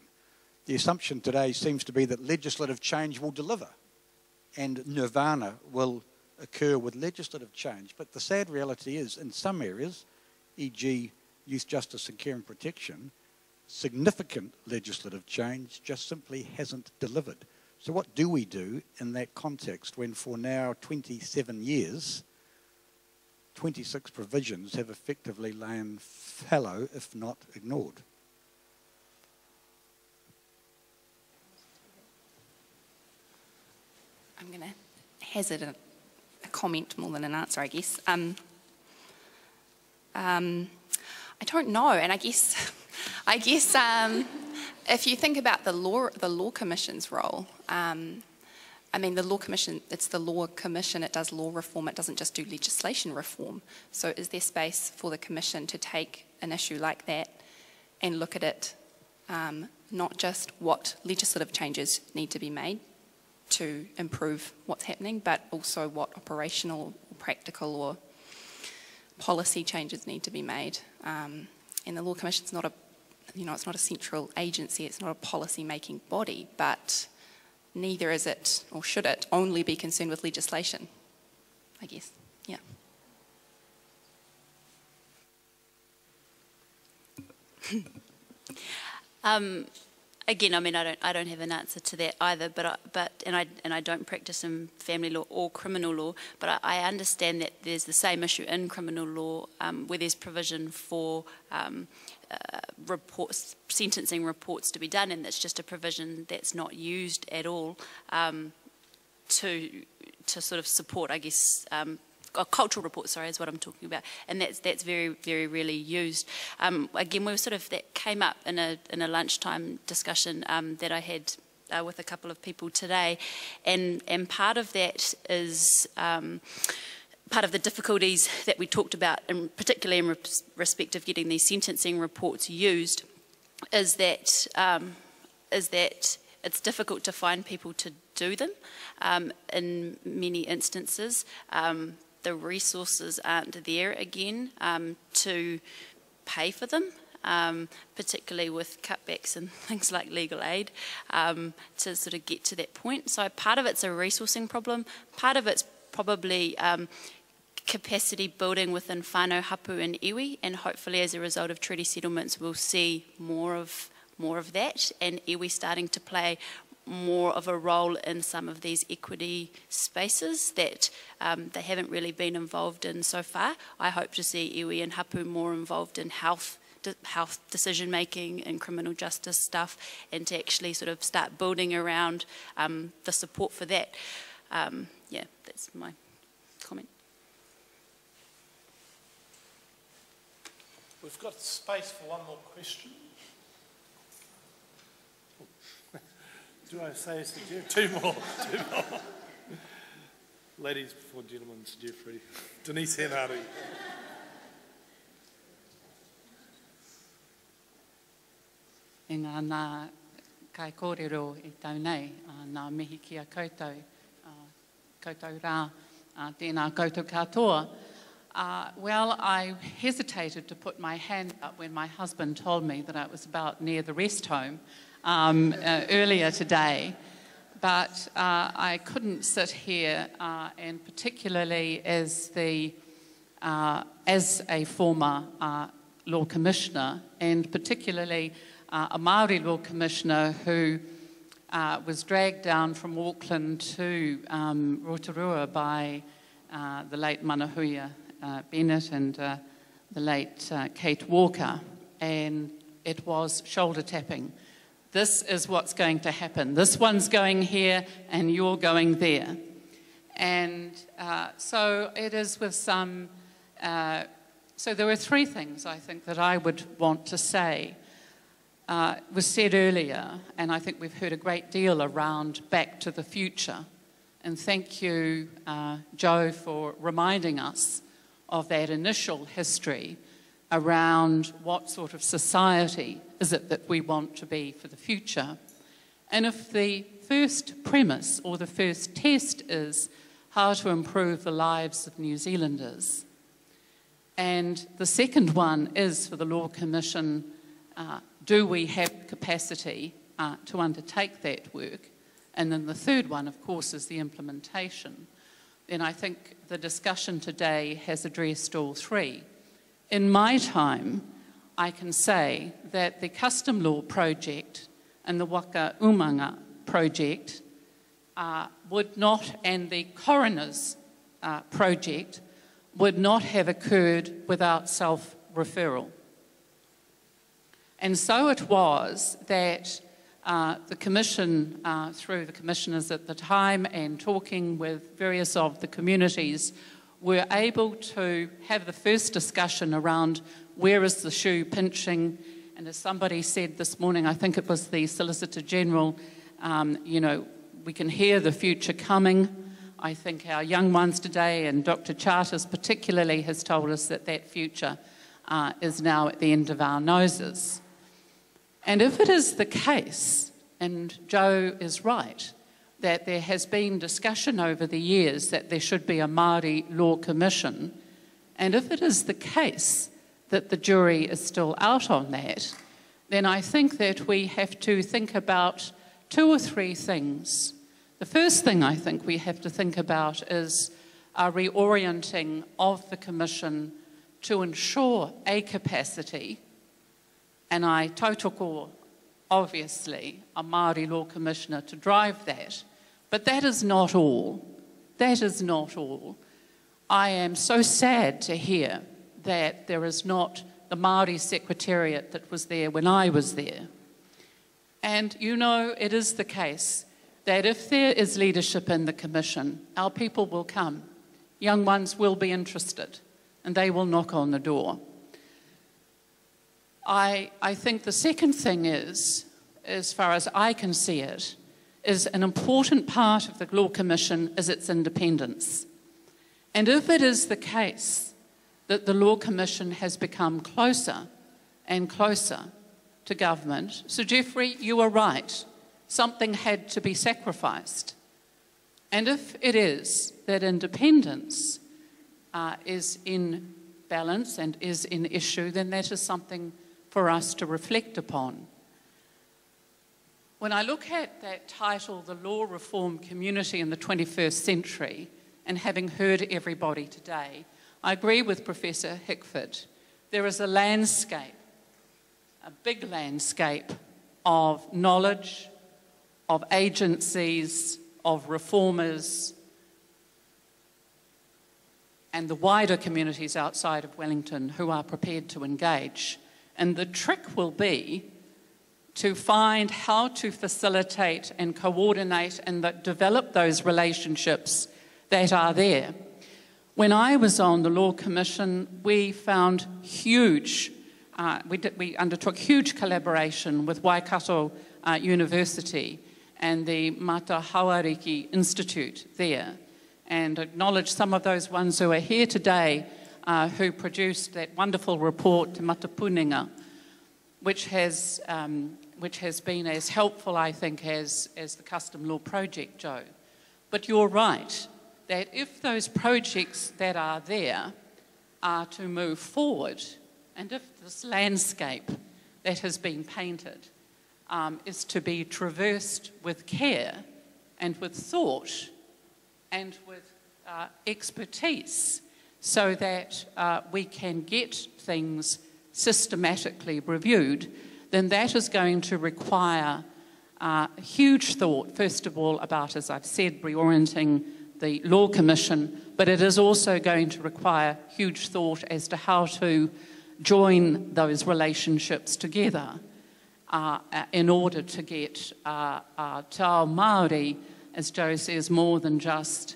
The assumption today seems to be that legislative change will deliver and nirvana will occur with legislative change. But the sad reality is, in some areas, e.g., youth justice and care and protection, significant legislative change just simply hasn't delivered. So, what do we do in that context when, for now 27 years, 26 provisions have effectively lain fallow, if not ignored? I'm going to hazard a, a, comment more than an answer, I guess. Um, um, I don't know, and I guess, I guess um, if you think about the law, the law commission's role, um, I mean, the law commission, it's the law commission, it does law reform, it doesn't just do legislation reform. So is there space for the commission to take an issue like that and look at it, um, not just what legislative changes need to be made, to improve what's happening, but also what operational, or practical, or policy changes need to be made. Um, and the Law Commission is not a, you know, it's not a central agency, it's not a policy-making body, but neither is it, or should it, only be concerned with legislation, I guess. Yeah. um, again, I mean, I don't, I don't have an answer to that either. But, I, but, and I, and I don't practice in family law or criminal law. But I, I understand that there's the same issue in criminal law, um, where there's provision for um, uh, reports, sentencing reports to be done, and that's just a provision that's not used at all um, to to sort of support, I guess, um, a cultural report, sorry, is what I'm talking about, and that's that's very very rarely used. Um, again, we were sort of that came up in a in a lunchtime discussion um, that I had uh, with a couple of people today, and and part of that is. Um, part of the difficulties that we talked about, and particularly in respect of getting these sentencing reports used, is that um, is that it's difficult to find people to do them um, in many instances. Um, the resources aren't there again um, to pay for them. Um, particularly with cutbacks and things like legal aid, um, to sort of get to that point. So part of it's a resourcing problem, part of it's probably um, capacity building within whānau hapu and iwi, and hopefully as a result of treaty settlements we'll see more of more of that, and iwi starting to play more of a role in some of these equity spaces that um, they haven't really been involved in so far. I hope to see iwi and hapu more involved in health health decision making and criminal justice stuff and to actually sort of start building around um, the support for that. Um, yeah, that's my comment. We've got space for one more question. Do I say it's Two more. Two more. Ladies before gentlemen, Geoffrey. Denise Henare. E ngā nā kai kōrero i tau nei, nā mihi ki a koutou, koutou rā, tēnā koutou katoa. Uh, well, I hesitated to put my hand up when my husband told me that I was about near the rest home um, uh, earlier today, but uh, I couldn't sit here, uh, and particularly as the uh, as a former uh, law commissioner, and particularly uh, a Maori law commissioner who was dragged down from Auckland to um, Rotorua by the late Manuhuia Bennett and the late Kate Walker, and it was shoulder tapping this is what's going to happen. This one's going here and you're going there. And uh, so it is with some. Uh, so there were three things I think that I would want to say. Uh, was said earlier, and I think we've heard a great deal around back to the future. And thank you, uh, Joe, for reminding us of that initial history around what sort of society is it that we want to be for the future. And if the first premise or the first test is how to improve the lives of New Zealanders, and the second one is for the Law Commission uh, do we have capacity uh, to undertake that work? And then the third one, of course, is the implementation. And I think the discussion today has addressed all three. In my time, I can say that the custom law project and the Waka Umanga project uh, would not, and the coroner's uh, project would not have occurred without self referral. And so it was that uh, the Commission, uh, through the commissioners at the time and talking with various of the communities, were able to have the first discussion around where is the shoe pinching. And as somebody said this morning, I think it was the Solicitor General, um, you know, we can hear the future coming. I think our young ones today, and Dr. Charters particularly, has told us that that future uh, is now at the end of our noses. And if it is the case, and Joe is right, that there has been discussion over the years that there should be a Māori Law Commission, and if it is the case that the jury is still out on that, then I think that we have to think about two or three things. The first thing I think we have to think about is a reorienting of the Commission to ensure a capacity and I tautoko, obviously, a Māori Law Commissioner to drive that. But that is not all. That is not all. I am so sad to hear that there is not the Māori Secretariat that was there when I was there. And you know, it is the case that if there is leadership in the Commission, our people will come. Young ones will be interested and they will knock on the door. I, I think the second thing is, as far as I can see it, is an important part of the Law Commission is its independence. And if it is the case that the Law Commission has become closer and closer to government, so Geoffrey, you are right. Something had to be sacrificed. And if it is that independence uh, is in balance and is in issue, then that is something for us to reflect upon. When I look at that title, The Law Reform Community in the 21st Century, and having heard everybody today, I agree with Professor Hickford. There is a landscape, a big landscape of knowledge, of agencies, of reformers, and the wider communities outside of Wellington who are prepared to engage. And the trick will be to find how to facilitate and coordinate and develop those relationships that are there. When I was on the Law Commission, we found huge, uh, we, did, we, undertook huge collaboration with Waikato uh, University and the Matahauariki Institute there, and acknowledge some of those ones who are here today uh, who produced that wonderful report, Mātāpunenga, which has, um, which has been as helpful, I think, as, as the Custom Law Project, Joe. But you're right, that if those projects that are there are to move forward, and if this landscape that has been painted um, is to be traversed with care and with thought and with uh, expertise, so that uh, we can get things systematically reviewed, then that is going to require uh, huge thought, first of all, about, as I've said, reorienting the Law Commission, but it is also going to require huge thought as to how to join those relationships together uh, in order to get uh, uh, Te Ao Māori, as Joe says, more than just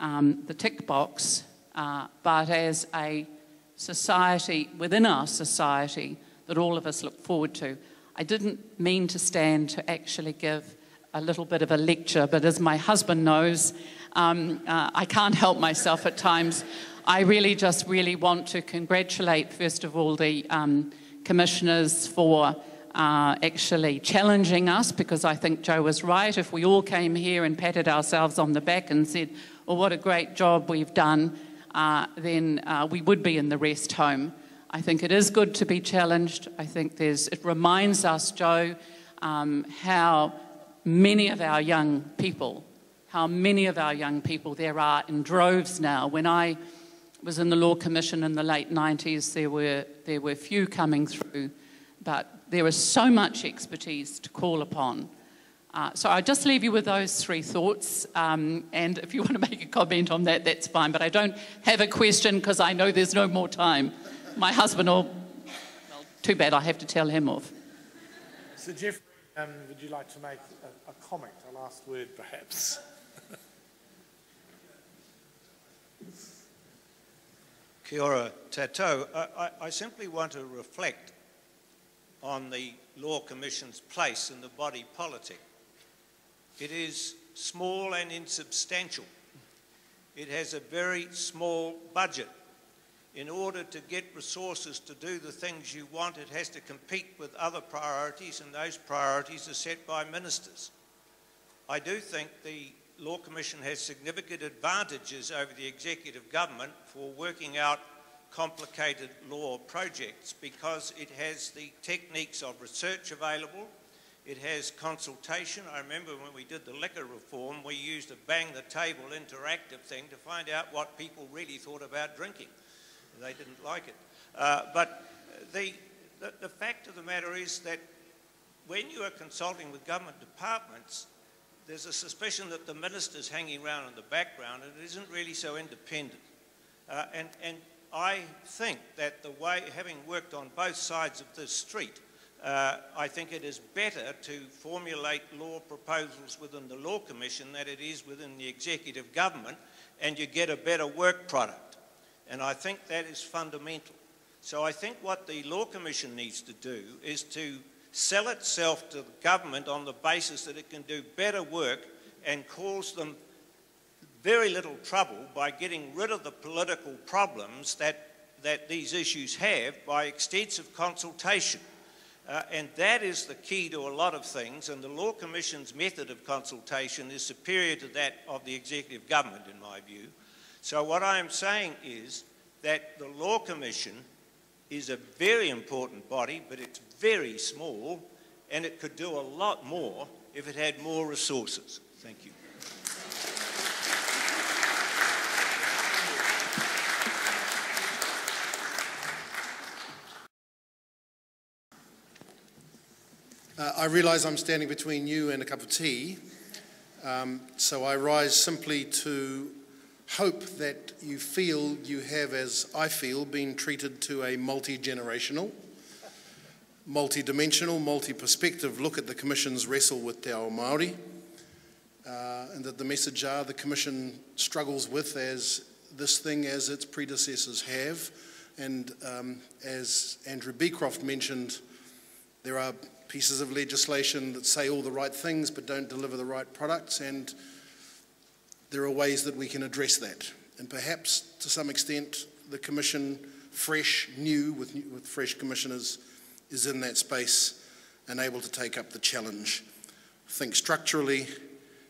um, the tick box uh, but as a society within our society that all of us look forward to. I didn't mean to stand to actually give a little bit of a lecture, but as my husband knows, um, uh, I can't help myself at times. I really just really want to congratulate, first of all, the um, commissioners for uh, actually challenging us because I think Joe was right. If we all came here and patted ourselves on the back and said, well, what a great job we've done, uh, then uh, we would be in the rest home. I think it is good to be challenged. I think there's, it reminds us, Joe, um, how many of our young people, how many of our young people there are in droves now. When I was in the Law Commission in the late 90s, there were, there were few coming through, but there is so much expertise to call upon. Uh, so I'll just leave you with those three thoughts. Um, and if you want to make a comment on that, that's fine. But I don't have a question because I know there's no more time. My husband will, well, too bad, I have to tell him off. So, Geoffrey, um, would you like to make a, a comment, a last word perhaps? Kia ora tatou. I, I, I simply want to reflect on the Law Commission's place in the body politic. It is small and insubstantial. It has a very small budget. In order to get resources to do the things you want, it has to compete with other priorities, and those priorities are set by ministers. I do think the Law Commission has significant advantages over the executive government for working out complicated law projects because it has the techniques of research available, it has consultation. I remember when we did the liquor reform, we used a bang the table interactive thing to find out what people really thought about drinking. They didn't like it. Uh, but the, the, the fact of the matter is that when you are consulting with government departments, there's a suspicion that the minister's hanging around in the background and it isn't really so independent. Uh, and, and I think that the way, having worked on both sides of this street, uh, I think it is better to formulate law proposals within the Law Commission than it is within the executive government, and you get a better work product. And I think that is fundamental. So I think what the Law Commission needs to do is to sell itself to the government on the basis that it can do better work and cause them very little trouble by getting rid of the political problems that, that these issues have by extensive consultation. Uh, and that is the key to a lot of things, and the Law Commission's method of consultation is superior to that of the executive government, in my view. So, what I am saying is that the Law Commission is a very important body, but it's very small, and it could do a lot more if it had more resources. Thank you. Uh, I realise I'm standing between you and a cup of tea, um, so I rise simply to hope that you feel you have, as I feel, been treated to a multi generational, multi dimensional, multi perspective look at the Commission's wrestle with Te Ao Māori, uh, and that the message are the Commission struggles with as this thing as its predecessors have. And um, as Andrew Becroft mentioned, there are pieces of legislation that say all the right things but don't deliver the right products, and there are ways that we can address that. And perhaps to some extent, the Commission, fresh, new, with, with fresh commissioners, is in that space and able to take up the challenge. Think structurally,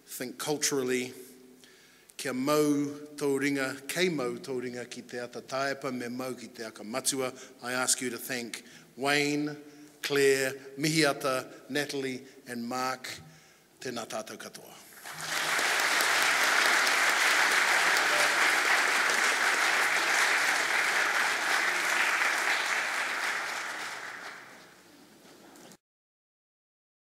think culturally, kia mau tau ringa, kei mau tau ringa ki te ata taepa me mau ki te aka matua. I ask you to thank Wayne, Claire, Mihiata, Natalie and Mark. Tēnā tātou katoa.